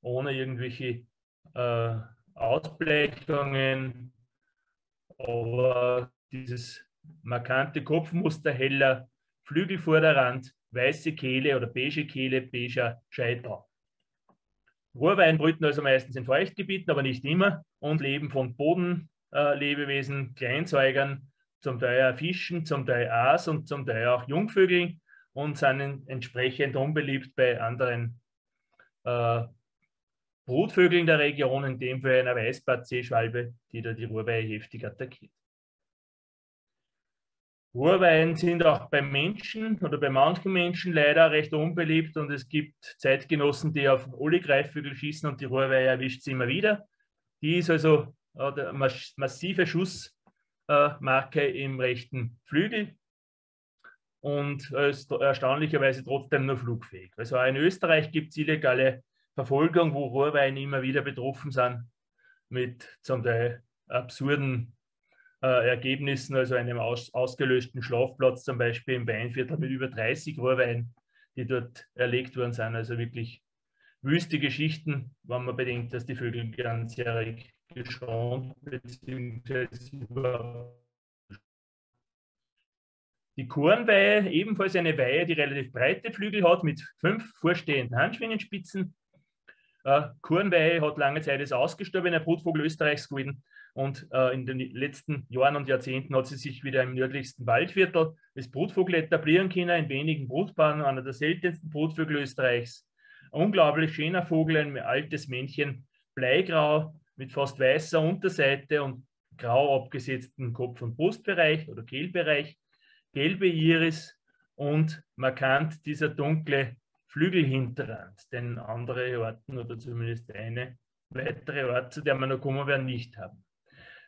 ohne irgendwelche äh, Ausblechungen, aber dieses markante Kopfmuster heller Flügelvorderrand, weiße Kehle oder beige Kehle, beiger Scheitel. Rohrwein brüten also meistens in Feuchtgebieten, aber nicht immer und leben von Bodenlebewesen, äh, Kleinsäugern, zum Teil auch Fischen, zum Teil Aas und zum Teil auch Jungvögeln und sind entsprechend unbeliebt bei anderen äh, Brutvögeln der Region, in dem Fall einer Weißbart-Seeschwalbe, die da die Ruhrweihe heftig attackiert. Ruhrweihen sind auch beim Menschen oder bei manchen Menschen leider recht unbeliebt und es gibt Zeitgenossen, die auf alle Greifvögel schießen und die Ruhrweihe erwischt sie immer wieder. Die ist also eine massive Schussmarke im rechten Flügel und ist erstaunlicherweise trotzdem nur flugfähig. Also auch in Österreich gibt es illegale Verfolgung, wo Rohrweine immer wieder betroffen sind mit zum Teil absurden äh, Ergebnissen, also einem aus, ausgelöschten Schlafplatz zum Beispiel im Weinviertel mit über 30 Rohrweinen, die dort erlegt worden sind. Also wirklich wüste Geschichten, wenn man bedenkt, dass die Vögel ganzjährig geschont bzw. Die Kornweihe, ebenfalls eine Weihe, die relativ breite Flügel hat, mit fünf vorstehenden Handschwingenspitzen. Äh, Kornweihe hat lange Zeit als ausgestorbener Brutvogel Österreichs gewesen und äh, in den letzten Jahren und Jahrzehnten hat sie sich wieder im nördlichsten Waldviertel als Brutvogel etablieren können, in wenigen Brutpaaren, einer der seltensten Brutvögel Österreichs. Ein unglaublich schöner Vogel, ein altes Männchen, bleigrau mit fast weißer Unterseite und grau abgesetzten Kopf- und Brustbereich oder Kehlbereich gelbe Iris und markant dieser dunkle Flügelhinterrand, den andere Orten oder zumindest eine weitere Ort, zu der wir noch kommen werden, nicht haben.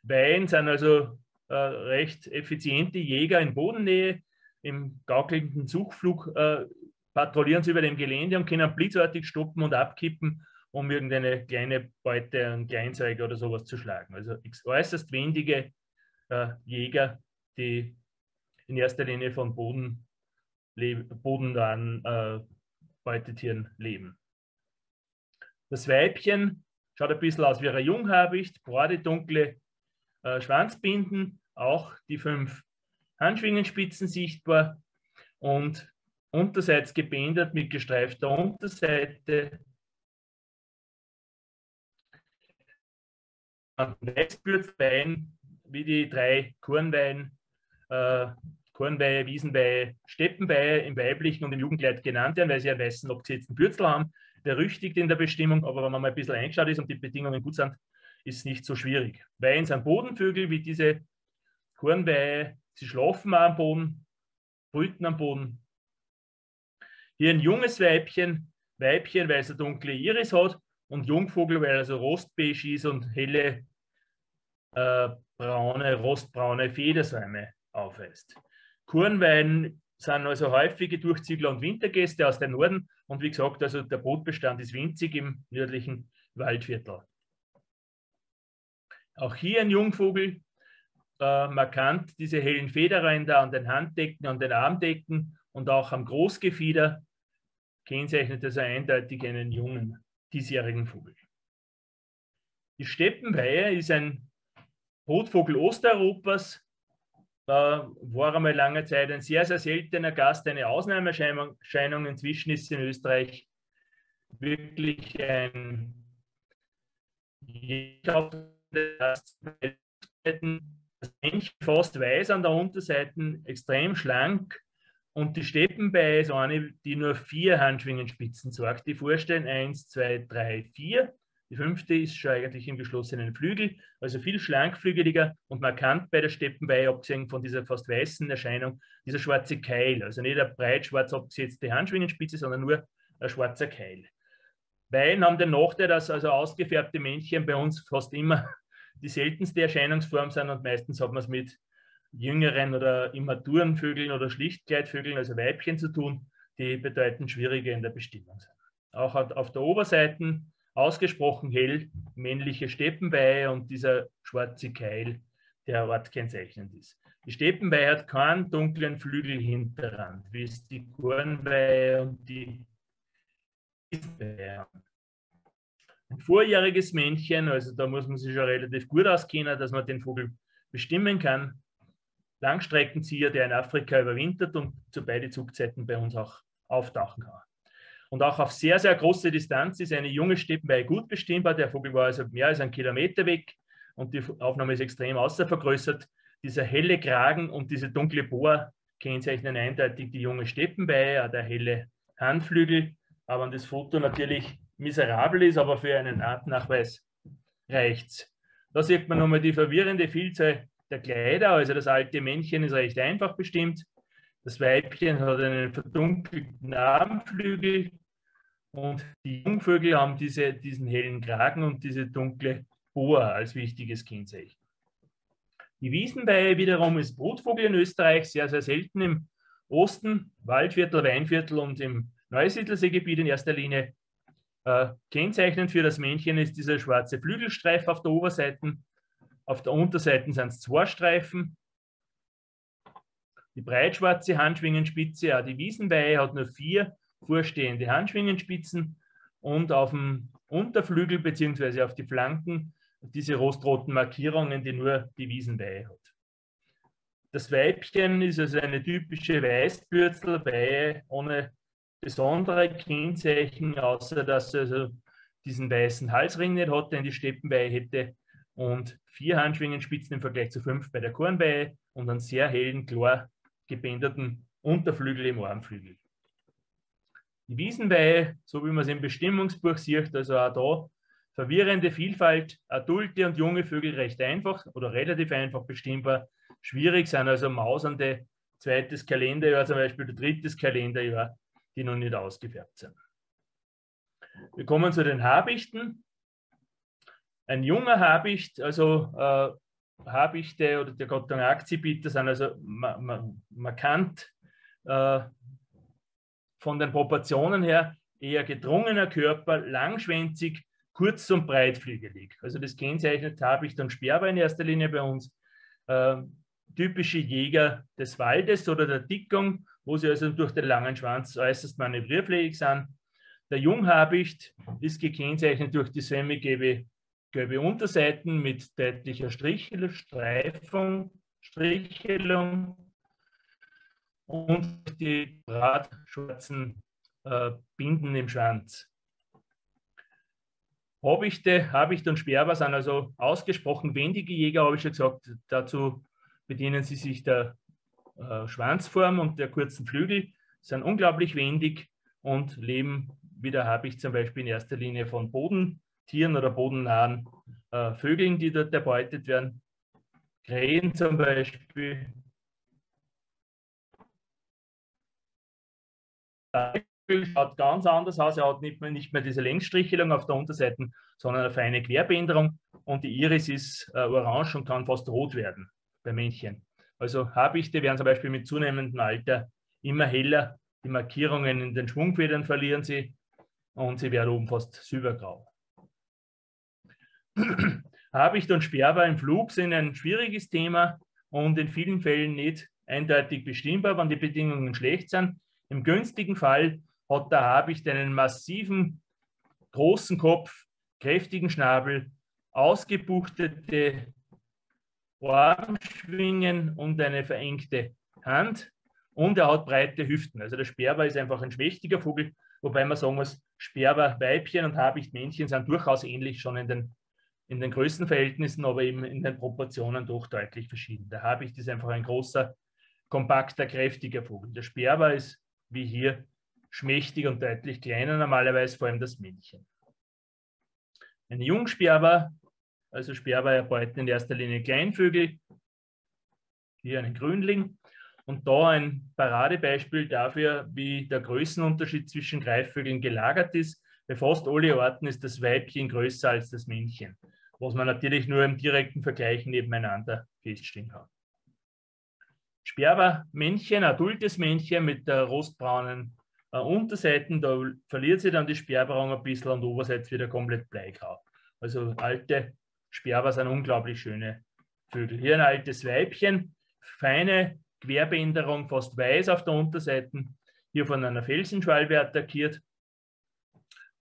Weihen sind also äh, recht effiziente Jäger in Bodennähe. Im gaukelnden Zugflug äh, patrouillieren sie über dem Gelände und können blitzartig stoppen und abkippen, um irgendeine kleine Beute, einen Kleinsäuger oder sowas zu schlagen. Also äußerst wendige äh, Jäger, die in erster Linie von Boden, bodennahen äh, Beutetieren leben. Das Weibchen schaut ein bisschen aus wie ein Junghabicht, braune, dunkle äh, Schwanzbinden, auch die fünf Handschwingenspitzen sichtbar und unterseits gebändert mit gestreifter Unterseite. Weißbürzbein, wie die drei Kornwein, äh, Kornweihe, Wiesenweihe, Steppenweihe im weiblichen und im Jugendkleid genannt werden, weil sie einen weißen abgesetzten Bürzel haben. Der rüchtigt in der Bestimmung, aber wenn man mal ein bisschen eingeschaut ist und die Bedingungen gut sind, ist es nicht so schwierig. Weihen sind Bodenvögel wie diese Kornweihe, sie schlafen auch am Boden, brüten am Boden. Hier ein junges Weibchen, Weibchen, weil es eine dunkle Iris hat und Jungvogel, weil er so rostbeige ist und helle äh, braune, rostbraune Federsäume aufweist. Kornweiden sind also häufige Durchziegler und Wintergäste aus dem Norden und wie gesagt, also der Brutbestand ist winzig im nördlichen Waldviertel. Auch hier ein Jungvogel, äh, markant diese hellen Federränder an den Handdecken, an den Armdecken und auch am Großgefieder kennzeichnet also eindeutig einen jungen, diesjährigen Vogel. Die Steppenweihe ist ein Brutvogel Osteuropas, da war einmal lange Zeit ein sehr, sehr seltener Gast, eine Ausnahmeerscheinung. Inzwischen ist in Österreich wirklich ein das Männchen fast weiß an der Unterseite, extrem schlank und die Steppenbei ist eine, die nur vier Handschwingenspitzen zeigt. Die vorstellen eins, zwei, drei, vier. Die fünfte ist schon eigentlich im geschlossenen Flügel, also viel schlankflügeliger und markant bei der Steppenweihe, abgesehen von dieser fast weißen Erscheinung, dieser schwarze Keil. Also nicht eine breit schwarz abgesetzte Handschwingenspitze, sondern nur ein schwarzer Keil. Weihen haben den Nachteil, dass also ausgefärbte Männchen bei uns fast immer die seltenste Erscheinungsform sind und meistens hat man es mit jüngeren oder immaturen Vögeln oder Schlichtkleidvögeln, also Weibchen zu tun, die bedeutend schwieriger in der Bestimmung sind. Auch auf der Oberseite ausgesprochen hell männliche Steppenweihe und dieser schwarze Keil, der ortkennzeichnend ist. Die Steppenweihe hat keinen dunklen Flügelhinterrand, wie es die Kornweihe und die Weihe haben. Ein vorjähriges Männchen, also da muss man sich schon relativ gut auskennen, dass man den Vogel bestimmen kann. Langstreckenzieher, der in Afrika überwintert und zu beiden Zugzeiten bei uns auch auftauchen kann. Und auch auf sehr, sehr große Distanz ist eine junge Steppenweihe gut bestimmbar. Der Vogel war also mehr als einen Kilometer weg und die Aufnahme ist extrem außervergrößert. Dieser helle Kragen und diese dunkle Bohr kennzeichnen eindeutig die junge Steppenweihe, der helle Handflügel. Aber wenn das Foto natürlich miserabel ist, aber für einen Artnachweis reicht es. Da sieht man nochmal die verwirrende Vielzahl der Kleider. Also das alte Männchen ist recht einfach bestimmt. Das Weibchen hat einen verdunkelten Armflügel und die Jungvögel haben diese, diesen hellen Kragen und diese dunkle Bohr als wichtiges Kennzeichen. Die Wiesenweihe wiederum ist Brutvogel in Österreich, sehr, sehr selten im Osten, Waldviertel, Weinviertel und im Neusiedlerseegebiet in erster Linie. Äh, kennzeichnend für das Männchen ist dieser schwarze Flügelstreif auf der Oberseite. Auf der Unterseite sind es zwei Streifen. Die breitschwarze Handschwingenspitze, ja, die Wiesenweihe hat nur vier vorstehende Handschwingenspitzen und auf dem Unterflügel bzw. auf die Flanken diese rostroten Markierungen, die nur die Wiesenweihe hat. Das Weibchen ist also eine typische Weißbürzelweihe ohne besondere Kennzeichen, außer dass es also diesen weißen Halsring nicht hat, den die Steppenweihe hätte und vier Handschwingenspitzen im Vergleich zu fünf bei der Kornweihe und einen sehr hellen, klar gebänderten Unterflügel im Armflügel. Die Wiesenweihe, so wie man es im Bestimmungsbuch sieht, also auch da verwirrende Vielfalt, adulte und junge Vögel recht einfach oder relativ einfach bestimmbar. Schwierig sind also mausernde zweites Kalenderjahr, zum Beispiel der drittes Kalenderjahr, die noch nicht ausgefärbt sind. Wir kommen zu den Habichten. Ein junger Habicht, also äh, Habichte oder der Gattung Akzibiter sind also markant äh, von den Proportionen her eher gedrungener Körper, langschwänzig, kurz und breitflügelig. Also das kennzeichnet Habicht und Sperber in erster Linie bei uns. Äh, typische Jäger des Waldes oder der Dickung, wo sie also durch den langen Schwanz äußerst manövrierfähig sind. Der Junghabicht ist gekennzeichnet durch die semigelbe gelbe Unterseiten mit deutlicher Strichelung, Streifung, Strichelung und die bratschwarzen äh, Binden im Schwanz. Habichte, Habicht und Sperber sind also ausgesprochen wendige Jäger, habe ich schon gesagt. Dazu bedienen sie sich der äh, Schwanzform und der kurzen Flügel, sind unglaublich wendig und leben, wie der Habicht zum Beispiel in erster Linie von Bodentieren oder bodennahen äh, Vögeln, die dort erbeutet werden. Krähen zum Beispiel. Schaut ganz anders aus. Er hat nicht mehr, nicht mehr diese Längsstrichelung auf der Unterseite, sondern eine feine Querbänderung. Und die Iris ist äh, orange und kann fast rot werden bei Männchen. Also Habichte werden zum Beispiel mit zunehmendem Alter immer heller. Die Markierungen in den Schwungfedern verlieren sie und sie werden oben fast silbergrau. Habicht und Sperber im Flug sind ein schwieriges Thema und in vielen Fällen nicht eindeutig bestimmbar, wenn die Bedingungen schlecht sind. Im günstigen Fall hat der Habicht einen massiven, großen Kopf, kräftigen Schnabel, ausgebuchtete Armschwingen und eine verengte Hand und er hat breite Hüften. Also der Sperber ist einfach ein schmächtiger Vogel, wobei man sagen muss, Sperber Weibchen und Habicht Männchen sind durchaus ähnlich schon in den, in den Größenverhältnissen, aber eben in den Proportionen doch deutlich verschieden. Der Habicht ist einfach ein großer, kompakter, kräftiger Vogel. Der Sperber ist wie hier schmächtig und deutlich kleiner, normalerweise vor allem das Männchen. Ein Jungsperber also Sperber erbeuten in erster Linie Kleinvögel, hier einen Grünling. Und da ein Paradebeispiel dafür, wie der Größenunterschied zwischen Greifvögeln gelagert ist. Bei fast alle Arten ist das Weibchen größer als das Männchen, was man natürlich nur im direkten Vergleich nebeneinander feststellen kann. Sperbermännchen, adultes Männchen mit der rostbraunen äh, Unterseiten, da verliert sich dann die Sperberung ein bisschen und oberseits wieder komplett bleigrau. Also alte Sperber sind unglaublich schöne Vögel. Hier ein altes Weibchen, feine Querbänderung, fast weiß auf der Unterseite, hier von einer Felsenschwalbe attackiert.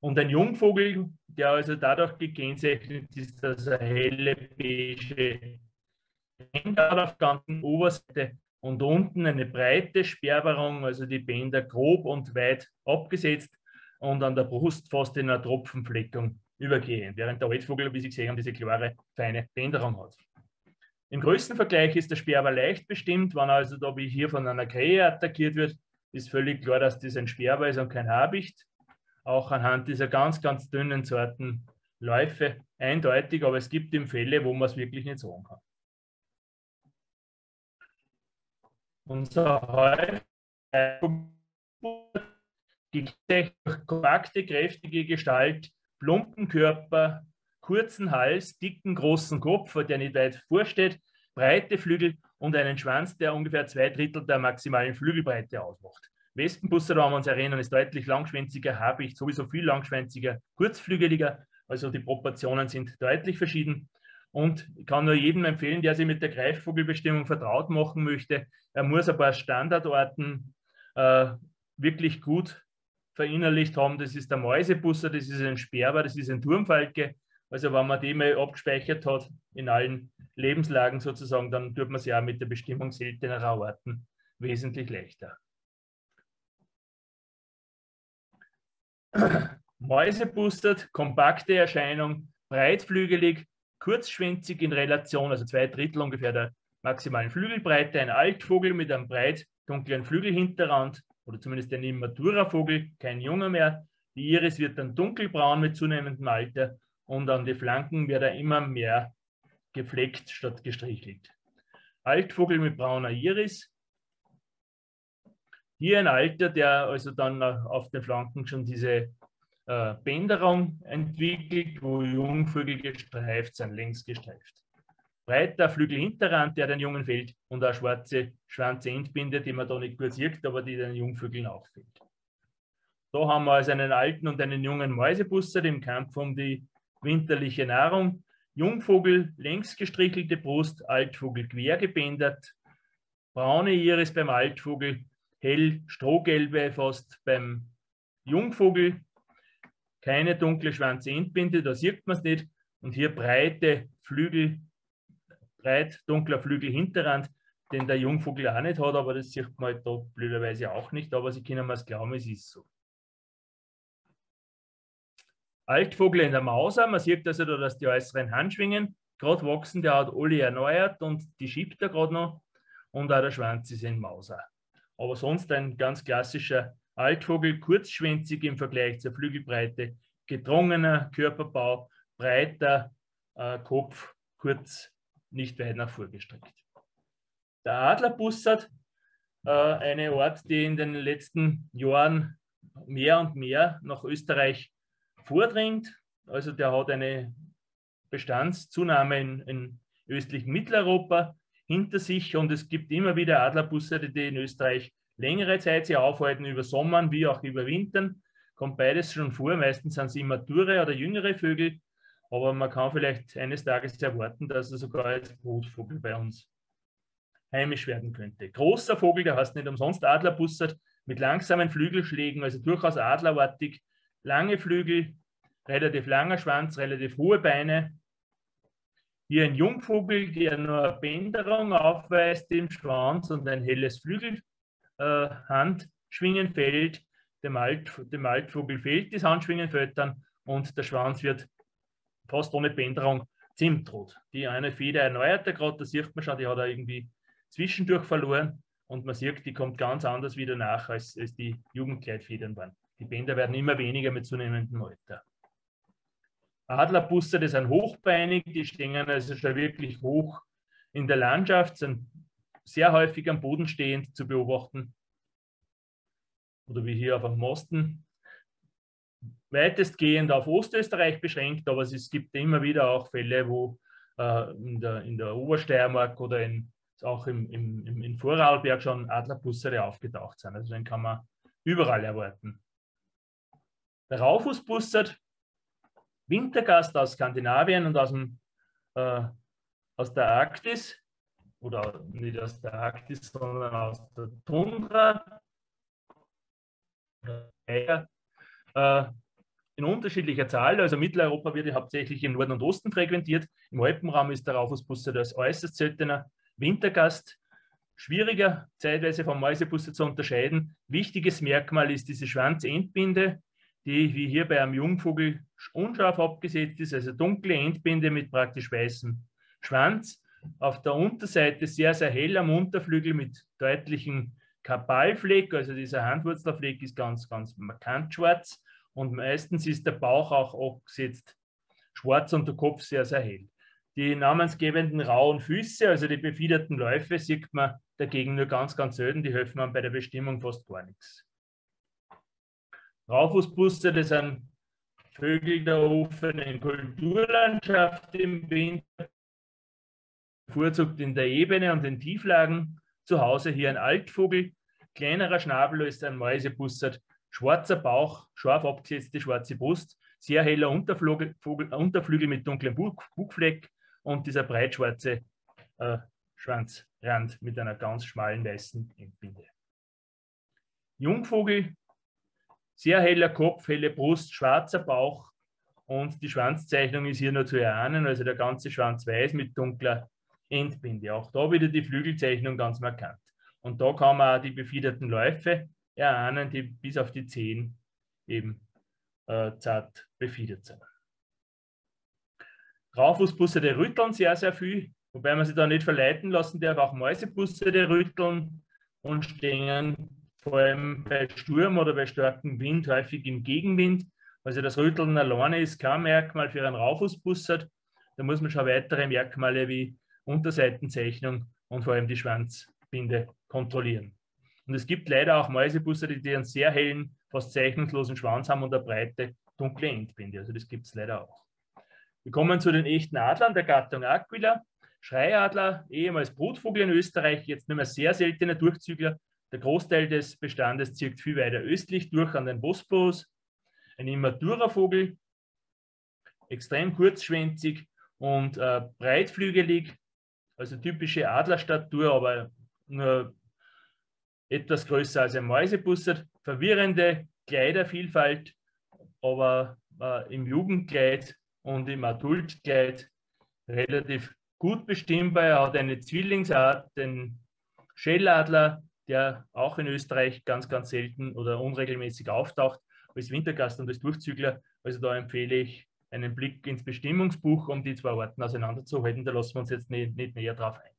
Und ein Jungvogel, der also dadurch gekennzeichnet ist, dass er helle beige hat auf der ganzen Oberseite und unten eine breite Sperberung, also die Bänder grob und weit abgesetzt und an der Brust fast in einer Tropfenfleckung übergehen, während der Altvogel, wie Sie gesehen haben, diese klare, feine Bänderung hat. Im Größenvergleich ist der Sperber leicht bestimmt. Wenn also da wie hier von einer Krähe attackiert wird, ist völlig klar, dass das ein Sperber ist und kein Habicht. Auch anhand dieser ganz, ganz dünnen Sorten Läufe eindeutig, aber es gibt eben Fälle, wo man es wirklich nicht sagen kann. Unser Häufig die kompakte, kräftige Gestalt plumpen Körper, kurzen Hals, dicken, großen Kopf, der nicht weit vorsteht, breite Flügel und einen Schwanz, der ungefähr zwei Drittel der maximalen Flügelbreite ausmacht. Wespenbusser, haben wir uns erinnern, ist deutlich langschwänziger, Habicht sowieso viel langschwänziger, kurzflügeliger, also die Proportionen sind deutlich verschieden. Und ich kann nur jedem empfehlen, der sich mit der Greifvogelbestimmung vertraut machen möchte, er muss ein paar Standardorten äh, wirklich gut verinnerlicht haben, das ist der Mäusebusser, das ist ein Sperber, das ist ein Turmfalke. Also wenn man die mal abgespeichert hat in allen Lebenslagen sozusagen, dann tut man sie auch mit der Bestimmung seltener Arten wesentlich leichter. Mäusebustert, kompakte Erscheinung, breitflügelig, kurzschwänzig in Relation, also zwei Drittel ungefähr der maximalen Flügelbreite, ein Altvogel mit einem breit dunklen Flügelhinterrand, oder zumindest ein Immatura-Vogel, kein Junger mehr. Die Iris wird dann dunkelbraun mit zunehmendem Alter und an die Flanken wird er immer mehr gefleckt statt gestrichelt. Altvogel mit brauner Iris. Hier ein Alter, der also dann auf den Flanken schon diese äh, Bänderung entwickelt, wo Jungvögel gestreift sind, längs gestreift breiter Flügelhinterrand, der den Jungen fällt und eine schwarze Schwanzendbinde, die man da nicht gut sieht, aber die den Jungvögeln auch fällt. Da haben wir also einen alten und einen jungen Mäusebusser im Kampf um die winterliche Nahrung. Jungvogel längs gestrichelte Brust, Altvogel quer gebändert, braune Iris beim Altvogel, hell strohgelbe fast beim Jungvogel, keine dunkle Schwanzendbinde, da sieht man es nicht. Und hier breite Flügel, breit dunkler Flügelhinterrand, den der Jungvogel auch nicht hat, aber das sieht man halt da blöderweise auch nicht, aber Sie können mir es glauben, es ist so. Altvogel in der Mauser, man sieht also da, dass die äußeren Handschwingen gerade wachsen, der hat alle erneuert und die schiebt er gerade noch und auch der Schwanz ist in Mauser. Aber sonst ein ganz klassischer Altvogel, kurzschwänzig im Vergleich zur Flügelbreite, gedrungener Körperbau, breiter äh, Kopf, kurz, nicht weit nach vorgestreckt. Der Adlerbussard, äh, eine Art, die in den letzten Jahren mehr und mehr nach Österreich vordringt. Also der hat eine Bestandszunahme in, in östlichen Mitteleuropa hinter sich und es gibt immer wieder Adlerbussarde, die in Österreich längere Zeit sich aufhalten, über Sommern wie auch über Wintern. Kommt beides schon vor. Meistens sind sie immature oder jüngere Vögel, aber man kann vielleicht eines Tages erwarten, dass er sogar als Brutvogel bei uns heimisch werden könnte. Großer Vogel, der heißt nicht umsonst Adlerbussard, mit langsamen Flügelschlägen, also durchaus adlerartig, lange Flügel, relativ langer Schwanz, relativ hohe Beine. Hier ein Jungvogel, der nur eine Bänderung aufweist im Schwanz und ein helles Flügel, äh, Handschwingen fällt, dem, Alt, dem Altvogel fehlt das Handschwingen dann und der Schwanz wird fast ohne Bänderung zimtrot. Die eine Feder erneuert er gerade, da sieht man schon, die hat er irgendwie zwischendurch verloren und man sieht, die kommt ganz anders wieder nach, als, als die Jugendkleidfedern waren. Die Bänder werden immer weniger mit zunehmendem Alter. Adlerbuster, die sind hochbeinig, die stehen also schon wirklich hoch in der Landschaft, sind sehr häufig am Boden stehend zu beobachten. Oder wie hier auf dem Mosten. Weitestgehend auf Ostösterreich beschränkt, aber es gibt immer wieder auch Fälle, wo äh, in, der, in der Obersteiermark oder in, auch im, im, im, Vorarlberg schon Adlerbussere aufgetaucht sind. Also den kann man überall erwarten. Der Raufußbussard, Wintergast aus Skandinavien und aus, dem, äh, aus der Arktis, oder nicht aus der Arktis, sondern aus der Tundra, äh, in unterschiedlicher Zahl. Also Mitteleuropa wird hauptsächlich im Norden und Osten frequentiert. Im Alpenraum ist der Raufußbuster als äußerst seltener Wintergast. Schwieriger zeitweise vom Mäusebuster zu unterscheiden. Wichtiges Merkmal ist diese Schwanzendbinde, die wie hier bei einem Jungvogel unscharf abgesetzt ist, also dunkle Endbinde mit praktisch weißem Schwanz auf der Unterseite sehr, sehr hell am Unterflügel mit deutlichen Kapalfleck, also dieser Handwurzelfleck ist ganz, ganz markant schwarz und meistens ist der Bauch auch abgesetzt schwarz und der Kopf sehr, sehr hell. Die namensgebenden rauen Füße, also die befiederten Läufe, sieht man dagegen nur ganz, ganz selten, die helfen man bei der Bestimmung fast gar nichts. Raufußbuster, das sind Vögel der offenen Kulturlandschaft im Winter, bevorzugt in der Ebene und den Tieflagen. Zu Hause hier ein Altvogel, kleinerer Schnabel ist ein Mäusebussard, schwarzer Bauch, scharf abgesetzte schwarze Brust, sehr heller Unterflügel, Unterflügel mit dunklem Bugfleck und dieser breitschwarze äh, Schwanzrand mit einer ganz schmalen weißen Endbinde. Jungvogel, sehr heller Kopf, helle Brust, schwarzer Bauch und die Schwanzzeichnung ist hier nur zu erahnen, also der ganze Schwanz weiß mit dunkler Endbinde. Auch da wieder die Flügelzeichnung ganz markant. Und da kann man auch die befiederten Läufe erahnen, die bis auf die Zehen eben äh, zart befiedert sind. Raufußbusse der rütteln sehr, sehr viel, wobei man sich da nicht verleiten lassen darf. Auch Mäusebusse der rütteln und stehen vor allem bei Sturm oder bei starkem Wind häufig im Gegenwind. Also das Rütteln alleine ist kein Merkmal für einen Raufußbussard. Da muss man schon weitere Merkmale wie Unterseitenzeichnung und vor allem die Schwanzbinde kontrollieren. Und es gibt leider auch Mäusebusse, die einen sehr hellen, fast zeichnungslosen Schwanz haben und eine breite, dunkle Endbinde. Also das gibt es leider auch. Wir kommen zu den echten Adlern der Gattung Aquila. Schreiadler, ehemals Brutvogel in Österreich, jetzt nur mehr sehr seltener Durchzügler. Der Großteil des Bestandes zirkt viel weiter östlich durch an den Bosporus. Ein immaturer Vogel, extrem kurzschwänzig, und äh, breitflügelig, also typische Adlerstatur, aber nur etwas größer als ein Mäusebussard. Verwirrende Kleidervielfalt, aber äh, im Jugendkleid und im Adultkleid relativ gut bestimmbar. Er hat eine Zwillingsart, den Schelladler, der auch in Österreich ganz, ganz selten oder unregelmäßig auftaucht, als Wintergast und als Durchzügler. Also da empfehle ich einen Blick ins Bestimmungsbuch, um die zwei Arten auseinanderzuhalten. Da lassen wir uns jetzt nicht, nicht näher drauf ein.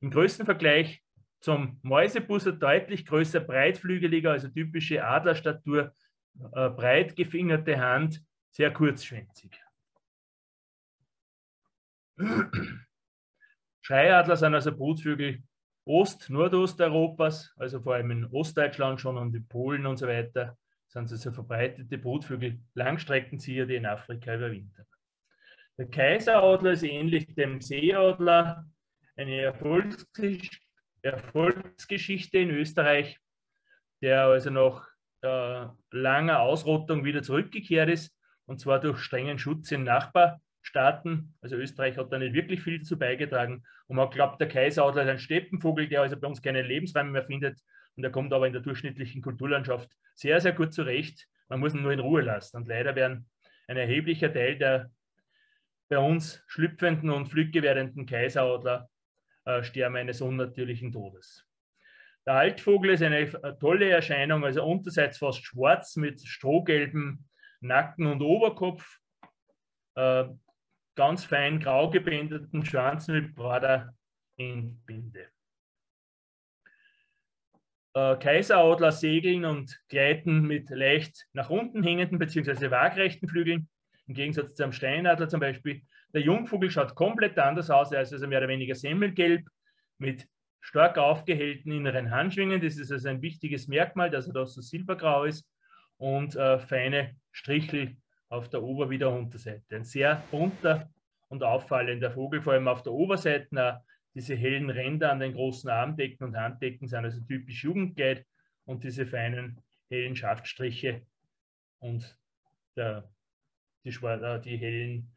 Im größten Vergleich zum Mäusebusser deutlich größer, breitflügeliger, also typische Adlerstatur, äh, breit gefingerte Hand, sehr kurzschwänzig. Schreiadler sind also Brutvögel Ost-, Nordosteuropas, also vor allem in Ostdeutschland schon und in Polen und so weiter, sind also verbreitete Brutvögel, Langstreckenzieher, die in Afrika überwintern. Der Kaiseradler ist ähnlich dem Seeadler eine Erfolgsgeschichte, Erfolgsgeschichte in Österreich, der also nach äh, langer Ausrottung wieder zurückgekehrt ist, und zwar durch strengen Schutz in Nachbarstaaten. Also Österreich hat da nicht wirklich viel dazu beigetragen. Und man glaubt, der Kaiseradler ist ein Steppenvogel, der also bei uns keine Lebensräume mehr findet. Und er kommt aber in der durchschnittlichen Kulturlandschaft sehr, sehr gut zurecht. Man muss ihn nur in Ruhe lassen. Und leider werden ein erheblicher Teil der bei uns schlüpfenden und flügge werdenden Kaiseradler äh, sterben eines unnatürlichen Todes. Der Altvogel ist eine tolle Erscheinung, also unterseits fast schwarz mit strohgelbem Nacken und Oberkopf, äh, ganz fein grau gebändeten Schwanz mit breiter Endbinde. Äh, Kaiseradler segeln und gleiten mit leicht nach unten hängenden bzw. waagrechten Flügeln, im Gegensatz zum Steinadler zum Beispiel. Der Jungvogel schaut komplett anders aus, er ist also mehr oder weniger semmelgelb mit stark aufgehellten inneren Handschwingen. Das ist also ein wichtiges Merkmal, dass er da so silbergrau ist und äh, feine Strichel auf der Ober- wie der Unterseite. Ein sehr bunter und auffallender Vogel, vor allem auf der Oberseite. Diese hellen Ränder an den großen Armdecken und Handdecken sind also typisch Jugendkleid und diese feinen hellen Schaftstriche und der, die, äh, die, hellen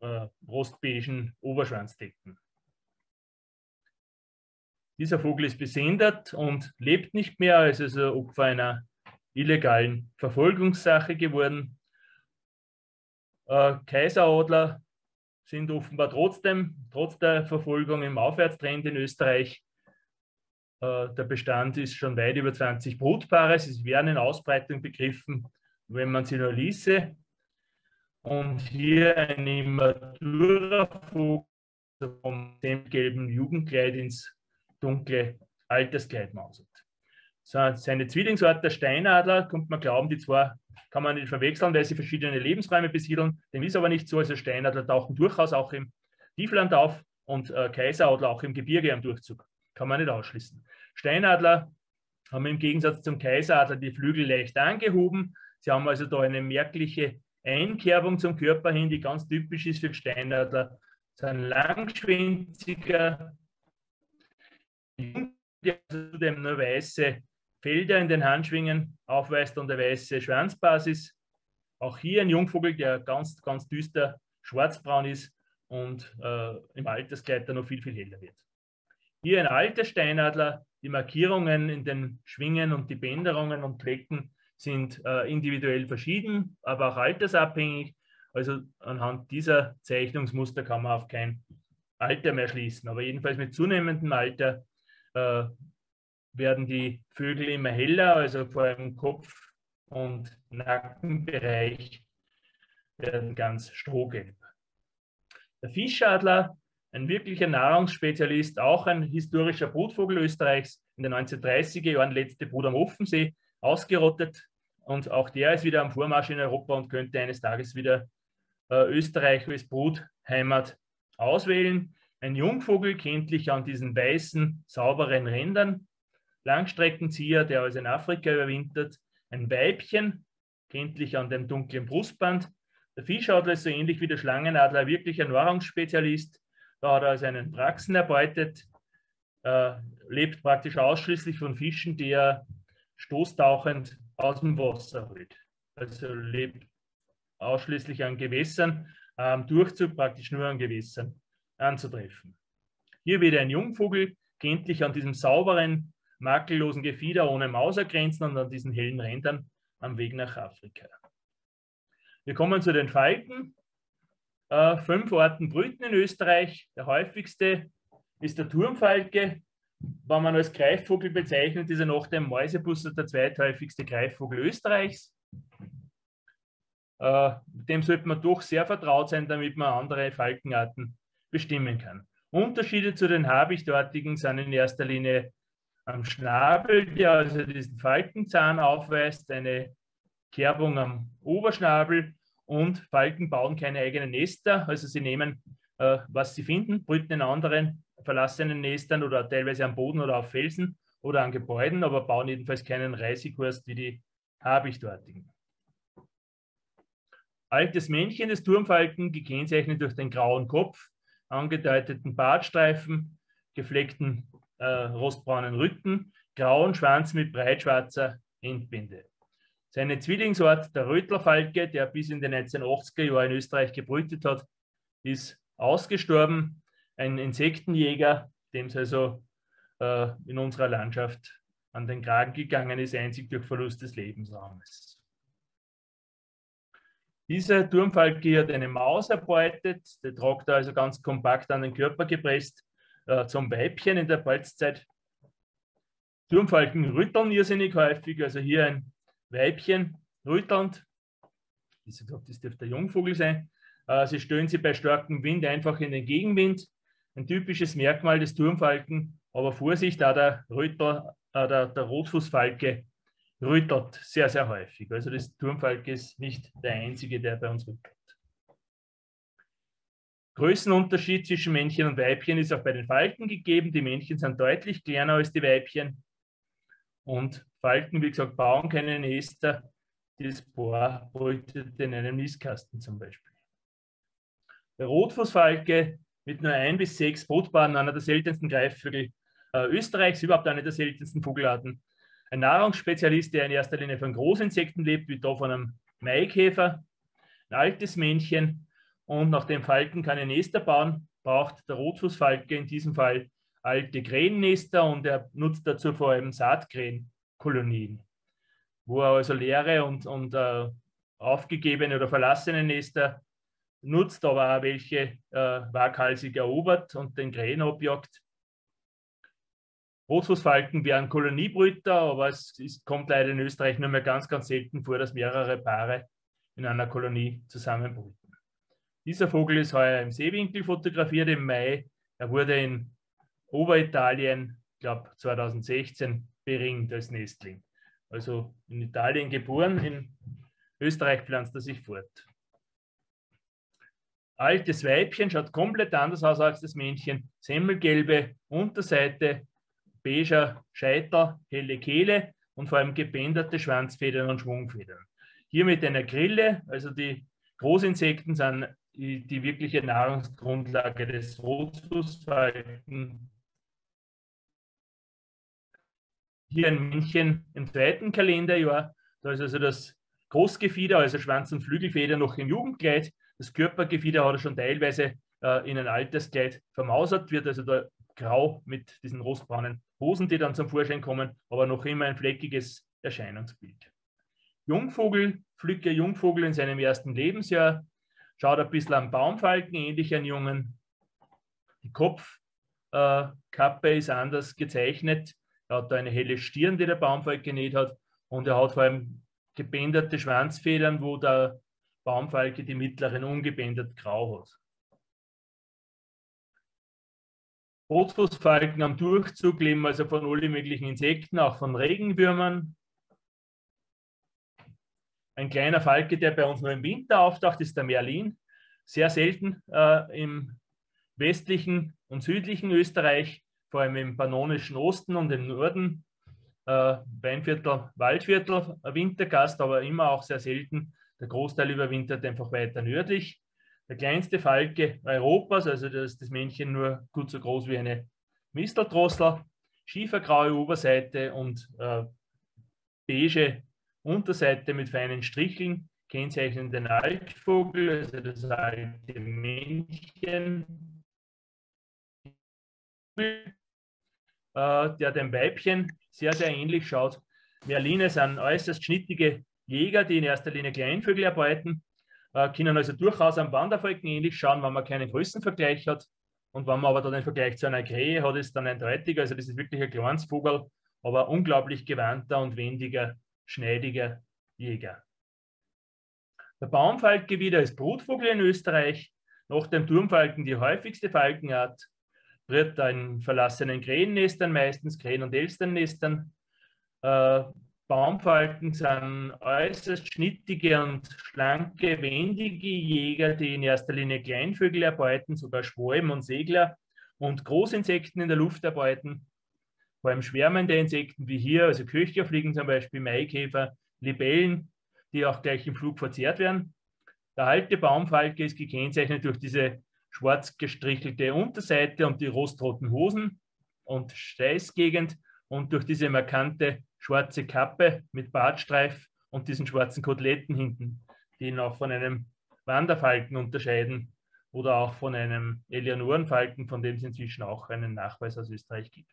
äh, rostbeigen Oberschwanzdecken. Dieser Vogel ist besendet und lebt nicht mehr, ist also Opfer einer illegalen Verfolgungssache geworden. Äh, Kaiseradler sind offenbar trotzdem, trotz der Verfolgung im Aufwärtstrend in Österreich. Äh, der Bestand ist schon weit über 20 Brutpaare. Sie werden in Ausbreitung begriffen, wenn man sie nur ließe. Und hier ein immaturer Vogel vom gelben Jugendkleid ins dunkle Alterskleid mausert seine Zwillingsort der Steinadler, kommt man glauben, die zwei kann man nicht verwechseln, weil sie verschiedene Lebensräume besiedeln. Dem ist aber nicht so. Also Steinadler tauchen durchaus auch im Tiefland auf und äh, Kaiseradler auch im Gebirge am Durchzug. Kann man nicht ausschließen. Steinadler haben im Gegensatz zum Kaiseradler die Flügel leicht angehoben. Sie haben also da eine merkliche Einkerbung zum Körper hin, die ganz typisch ist für Steinadler. Sie sind langschwänziger, zudem nur weiße Felder in den Handschwingen aufweist und eine weiße Schwanzbasis. Auch hier ein Jungvogel, der ganz, ganz düster schwarzbraun ist und äh, im Alterskleid dann noch viel, viel heller wird. Hier ein alter Steinadler. Die Markierungen in den Schwingen und die Bänderungen und Flecken sind äh, individuell verschieden, aber auch altersabhängig. Also anhand dieser Zeichnungsmuster kann man auf kein Alter mehr schließen. Aber jedenfalls mit zunehmendem Alter äh, werden die Vögel immer heller, also vor allem Kopf- und Nackenbereich werden ganz strohgelb. Der Fischadler, ein wirklicher Nahrungsspezialist, auch ein historischer Brutvogel Österreichs, in den 1930er Jahren letzte Brut am Offensee, ausgerottet. Und auch der ist wieder am Vormarsch in Europa und könnte eines Tages wieder äh, Österreich als Brutheimat auswählen. Ein Jungvogel, kenntlich an diesen weißen, sauberen Rändern, Langstreckenzieher, der also in Afrika überwintert, ein Weibchen, kenntlich an dem dunklen Brustband. Der Fischadler ist so ähnlich wie der Schlangenadler wirklich ein Nahrungsspezialist. Da hat er also einen Praxen erbeutet, äh, lebt praktisch ausschließlich von Fischen, die er stoßtauchend aus dem Wasser holt. Also lebt ausschließlich an Gewässern, am Durchzug praktisch nur an Gewässern anzutreffen. Hier wieder ein Jungvogel, kenntlich an diesem sauberen, makellosen Gefieder ohne Mausergrenzen und an diesen hellen Rändern am Weg nach Afrika. Wir kommen zu den Falken. Äh, fünf Arten brüten in Österreich. Der häufigste ist der Turmfalke. Wenn man als Greifvogel bezeichnet, ist er nach dem Mäusebusser der zweithäufigste Greifvogel Österreichs. Äh, dem sollte man doch sehr vertraut sein, damit man andere Falkenarten bestimmen kann. Unterschiede zu den Habichtortigen sind in erster Linie am Schnabel, der also diesen Falkenzahn aufweist, eine Kerbung am Oberschnabel und Falken bauen keine eigenen Nester, also sie nehmen, äh, was sie finden, brüten in anderen verlassenen Nestern oder teilweise am Boden oder auf Felsen oder an Gebäuden, aber bauen jedenfalls keinen Reisighurst wie die Habichtortigen. Altes Männchen des Turmfalken, gekennzeichnet durch den grauen Kopf, angedeuteten Bartstreifen, gefleckten äh, rostbraunen Rücken, grauen Schwanz mit breitschwarzer Endbinde. Seine Zwillingsort, der Rötlerfalke, der bis in den 1980er Jahren in Österreich gebrütet hat, ist ausgestorben. Ein Insektenjäger, dem es also äh, in unserer Landschaft an den Kragen gegangen ist, einzig durch Verlust des Lebensraumes. Dieser Turmfalke hat eine Maus erbeutet, der tragt also ganz kompakt an den Körper gepresst äh, zum Weibchen in der Balzzeit. Turmfalken rütteln irrsinnig häufig, also hier ein Weibchen rüttelnd. Wie gesagt, das dürfte der Jungvogel sein. Äh, sie stellen sie bei starkem Wind einfach in den Gegenwind. Ein typisches Merkmal des Turmfalken, aber Vorsicht, da der, Rötler, äh, der, der Rotfußfalke rüttelt sehr, sehr häufig. Also das Turmfalke ist nicht der einzige, der bei uns rüttelt. Größenunterschied zwischen Männchen und Weibchen ist auch bei den Falken gegeben. Die Männchen sind deutlich kleiner als die Weibchen. Und Falken, wie gesagt, bauen keine Nester. Das Bohr brütet in einem Nistkasten zum Beispiel. Der Rotfußfalke mit nur ein bis sechs Brutpaaren, einer der seltensten Greifvögel äh, Österreichs, überhaupt eine der seltensten Vogelarten. Ein Nahrungsspezialist, der in erster Linie von Großinsekten lebt, wie da von einem Maikäfer. Ein altes Männchen. Und nachdem Falken keine Nester bauen, braucht der Rotfußfalke in diesem Fall alte Krähennester und er nutzt dazu vor allem Saatkrähenkolonien, wo er also leere und, und uh, aufgegebene oder verlassene Nester nutzt, aber auch welche uh, waghalsig erobert und den Krähen abjagt. Rotfußfalken wären Koloniebrüter, aber es ist, kommt leider in Österreich nur mehr ganz, ganz selten vor, dass mehrere Paare in einer Kolonie zusammenbrüten. Dieser Vogel ist heuer im Seewinkel fotografiert im Mai. Er wurde in Oberitalien, ich glaube 2016, beringt als Nestling. Also in Italien geboren, in Österreich pflanzt er sich fort. Altes Weibchen schaut komplett anders aus als das Männchen. Semmelgelbe Unterseite, beiger Scheitel, helle Kehle und vor allem gebänderte Schwanzfedern und Schwungfedern. Hier mit einer Grille, also die Großinsekten sind die, wirkliche Nahrungsgrundlage des Rotfußfalken hier ein Männchen im zweiten Kalenderjahr. Da ist also das Großgefieder, also Schwanz- und Flügelfeder, noch im Jugendkleid. Das Körpergefieder hat er schon teilweise äh, in ein Alterskleid vermausert, wird also da grau mit diesen rostbraunen Hosen, die dann zum Vorschein kommen, aber noch immer ein fleckiges Erscheinungsbild. Jungvogel, Flücke Jungvogel in seinem ersten Lebensjahr, schaut ein bisschen am Baumfalken ähnlich an Jungen. Die Kopfkappe äh, ist anders gezeichnet, er hat da eine helle Stirn, die der Baumfalk genäht hat. Und er hat vor allem gebänderte Schwanzfedern, wo der Baumfalke die mittleren ungebändert grau hat. Rotfußfalken am Durchzug leben also von allen möglichen Insekten, auch von Regenwürmern. Ein kleiner Falke, der bei uns nur im Winter auftaucht, ist der Merlin. Sehr selten äh, im westlichen und südlichen Österreich vor allem im pannonischen Osten und im Norden, äh, Weinviertel, Waldviertel, Wintergast, aber immer auch sehr selten. Der Großteil überwintert einfach weiter nördlich. Der kleinste Falke Europas, also das, das Männchen nur gut so groß wie eine Misteldrossel, schiefergraue Oberseite und äh, beige Unterseite mit feinen Stricheln, kennzeichnen den Altvogel, also das alte Männchen, äh, der dem Weibchen sehr, sehr ähnlich schaut. Merline sind äußerst schnittige Jäger, die in erster Linie Kleinvögel erbeuten, äh, können also durchaus am Wanderfalken ähnlich schauen, wenn man keinen Größenvergleich hat. Und wenn man aber dann den Vergleich zu einer Krähe hat, ist dann eindeutig. Also das ist wirklich ein kleines Vogel, aber unglaublich gewandter und wendiger, schneidiger Jäger. Der Baumfalke wieder ist Brutvogel in Österreich. Nach dem Turmfalken die häufigste Falkenart. Brütet in verlassenen Krähennestern, meistens Krähen- und Elsternnestern. Äh, Baumfalken sind äußerst schnittige und schlanke, wendige Jäger, die in erster Linie Kleinvögel erbeuten, sogar Schwalben und Segler und Großinsekten in der Luft erbeuten. Vor allem schwärmende Insekten wie hier, also Köchlerfliegen zum Beispiel, Maikäfer, Libellen, die auch gleich im Flug verzehrt werden. Der alte Baumfalke ist gekennzeichnet durch diese schwarz gestrichelte Unterseite und die rostroten Hosen und Steißgegend und durch diese markante schwarze Kappe mit Bartstreif und diesen schwarzen Koteletten hinten, die ihn auch von einem Wanderfalken unterscheiden oder auch von einem Eleonorenfalken, von dem es inzwischen auch einen Nachweis aus Österreich gibt.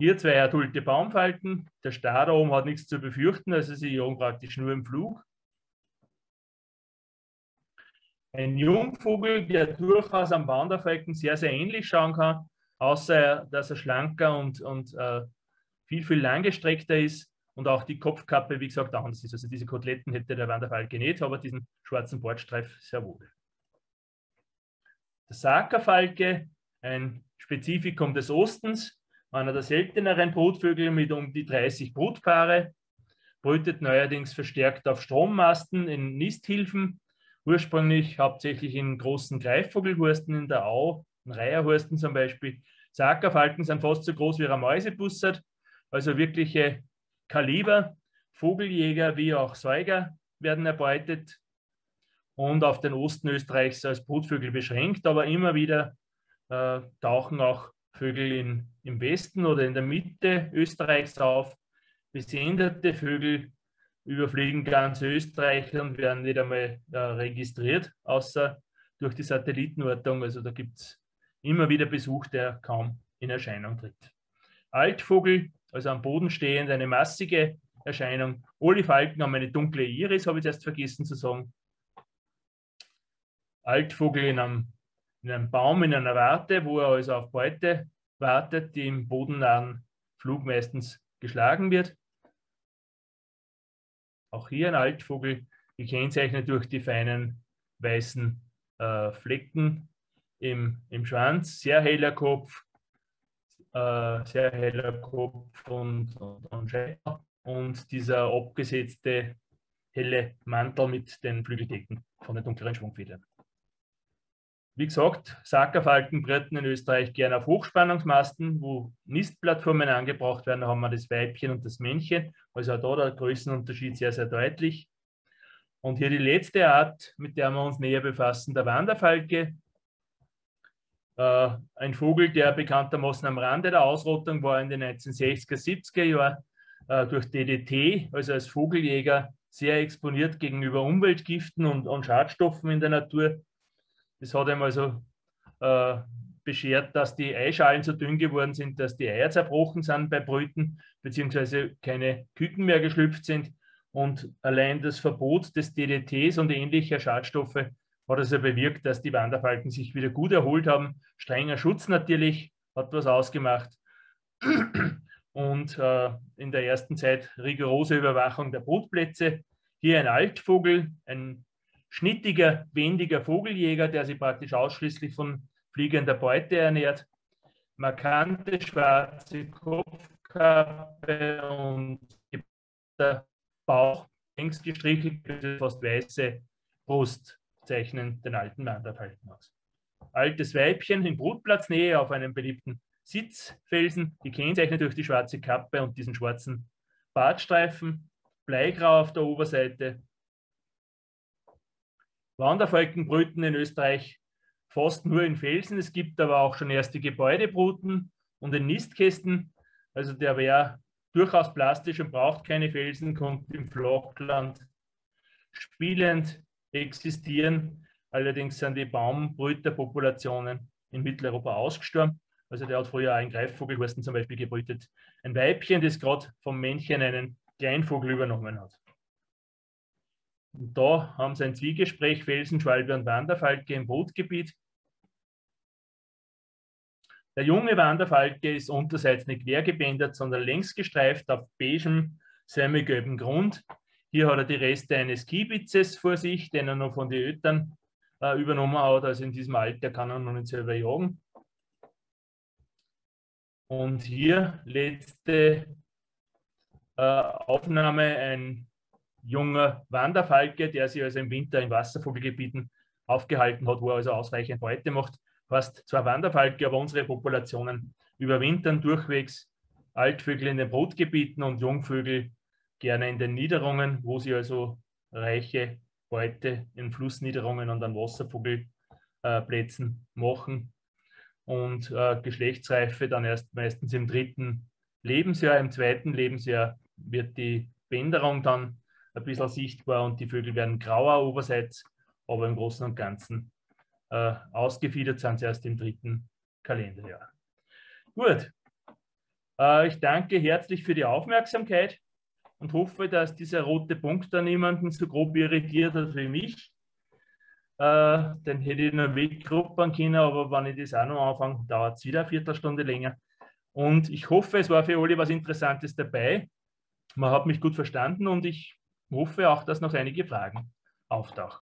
Hier zwei adulte Baumfalken. Der Star da oben hat nichts zu befürchten, also sie jagen praktisch nur im Flug. Ein Jungvogel, der durchaus am Wanderfalken sehr, sehr ähnlich schauen kann, außer dass er schlanker und, und äh, viel, viel langgestreckter ist und auch die Kopfkappe, wie gesagt, anders ist. Also diese Koteletten hätte der Wanderfalke nicht, aber diesen schwarzen Bordstreif sehr wohl. Der Sakerfalke, ein Spezifikum des Ostens, einer der selteneren Brutvögel mit um die 30 Brutpaare, brütet neuerdings verstärkt auf Strommasten in Nisthilfen, ursprünglich hauptsächlich in großen Greifvogelhursten in der Au, in Reiherhursten zum Beispiel. Sakerfalken sind fast so groß wie ein Mäusebussard also wirkliche Kaliber. Vogeljäger wie auch Säuger werden erbeutet und auf den Osten Österreichs als Brutvögel beschränkt, aber immer wieder äh, tauchen auch Vögel in, im Westen oder in der Mitte Österreichs auf. Besenderte Vögel überfliegen ganz Österreich und werden nicht einmal äh, registriert, außer durch die Satellitenortung. Also da gibt es immer wieder Besuch, der kaum in Erscheinung tritt. Altvogel also am Boden stehend, eine massige Erscheinung. Olifalken haben eine dunkle Iris, habe ich erst vergessen zu sagen. Altvogel in einem, in einem Baum, in einer Warte, wo er also auf Beute wartet, die im bodennahen Flug meistens geschlagen wird. Auch hier ein Altvogel, gekennzeichnet durch die feinen weißen äh, Flecken im, im Schwanz, sehr heller Kopf, äh, sehr heller Kopf und, und, und und dieser abgesetzte helle Mantel mit den Flügeldecken von den dunkleren Schwungfedern. Wie gesagt, Sackerfalken brüten in Österreich gerne auf Hochspannungsmasten, wo Nistplattformen angebracht werden. Da haben wir das Weibchen und das Männchen. Also auch da der Größenunterschied sehr, sehr deutlich. Und hier die letzte Art, mit der wir uns näher befassen, der Wanderfalke. Äh, ein Vogel, der bekanntermaßen am Rande der Ausrottung war in den 1960er, 70er Jahren äh, durch DDT, also als Vogeljäger, sehr exponiert gegenüber Umweltgiften und, und Schadstoffen in der Natur. Das hat ihm also äh, beschert, dass die Eischalen so dünn geworden sind, dass die Eier zerbrochen sind bei Brüten, beziehungsweise keine Küken mehr geschlüpft sind. Und allein das Verbot des DDTs und ähnlicher Schadstoffe hat also bewirkt, dass die Wanderfalken sich wieder gut erholt haben. Strenger Schutz natürlich hat was ausgemacht. Und äh, in der ersten Zeit rigorose Überwachung der Brutplätze. Hier ein Altvogel, ein schnittiger, wendiger Vogeljäger, der sich praktisch ausschließlich von fliegender Beute ernährt. Markante schwarze Kopfkappe und der Bauch längst gestrichelt, fast weiße Brust zeichnen den alten Wanderfalken aus. Altes Weibchen in Brutplatznähe auf einem beliebten Sitzfelsen, gekennzeichnet durch die schwarze Kappe und diesen schwarzen Bartstreifen, bleigrau auf der Oberseite. Wanderfalken brüten in Österreich fast nur in Felsen. Es gibt aber auch schon erste Gebäudebruten und in Nistkästen. Also der wäre durchaus plastisch und braucht keine Felsen, kommt im Flachland spielend existieren. Allerdings sind die Baumbrüterpopulationen in Mitteleuropa ausgestorben. Also der hat früher einen Greifvogelhorsten zum Beispiel gebrütet. Ein Weibchen, das gerade vom Männchen einen Kleinvogel übernommen hat. Und da haben sie ein Zwiegespräch Felsenschwalbe und Wanderfalke im Brutgebiet. Der junge Wanderfalke ist unterseits nicht quergebändert, sondern längs gestreift auf beigem, sämigelben Grund. Hier hat er die Reste eines Kiebitzes vor sich, den er noch von den Eltern äh, übernommen hat. Also in diesem Alter kann er noch nicht selber jagen. Und hier letzte äh, Aufnahme ein junger Wanderfalke, der sich also im Winter in Wasservogelgebieten aufgehalten hat, wo er also ausreichend Beute macht. Fast zwei Wanderfalke, aber unsere Populationen überwintern durchwegs Altvögel in den Brutgebieten und Jungvögel gerne in den Niederungen, wo sie also reiche Beute in Flussniederungen und an Wasservogelplätzen machen und äh, Geschlechtsreife dann erst meistens im dritten Lebensjahr. Im zweiten Lebensjahr wird die Bänderung dann ein bisschen sichtbar und die Vögel werden grauer oberseits, aber im Großen und Ganzen äh, ausgefiedert sind sie erst im dritten Kalenderjahr. Gut, äh, ich danke herzlich für die Aufmerksamkeit und hoffe, dass dieser rote Punkt da niemanden so grob irritiert hat wie mich. Äh, den hätte ich noch weggruppen können, aber wenn ich das auch noch anfange, dauert es wieder eine Viertelstunde länger. Und ich hoffe, es war für alle was Interessantes dabei. Man hat mich gut verstanden und ich hoffe auch, dass noch einige Fragen auftauchen.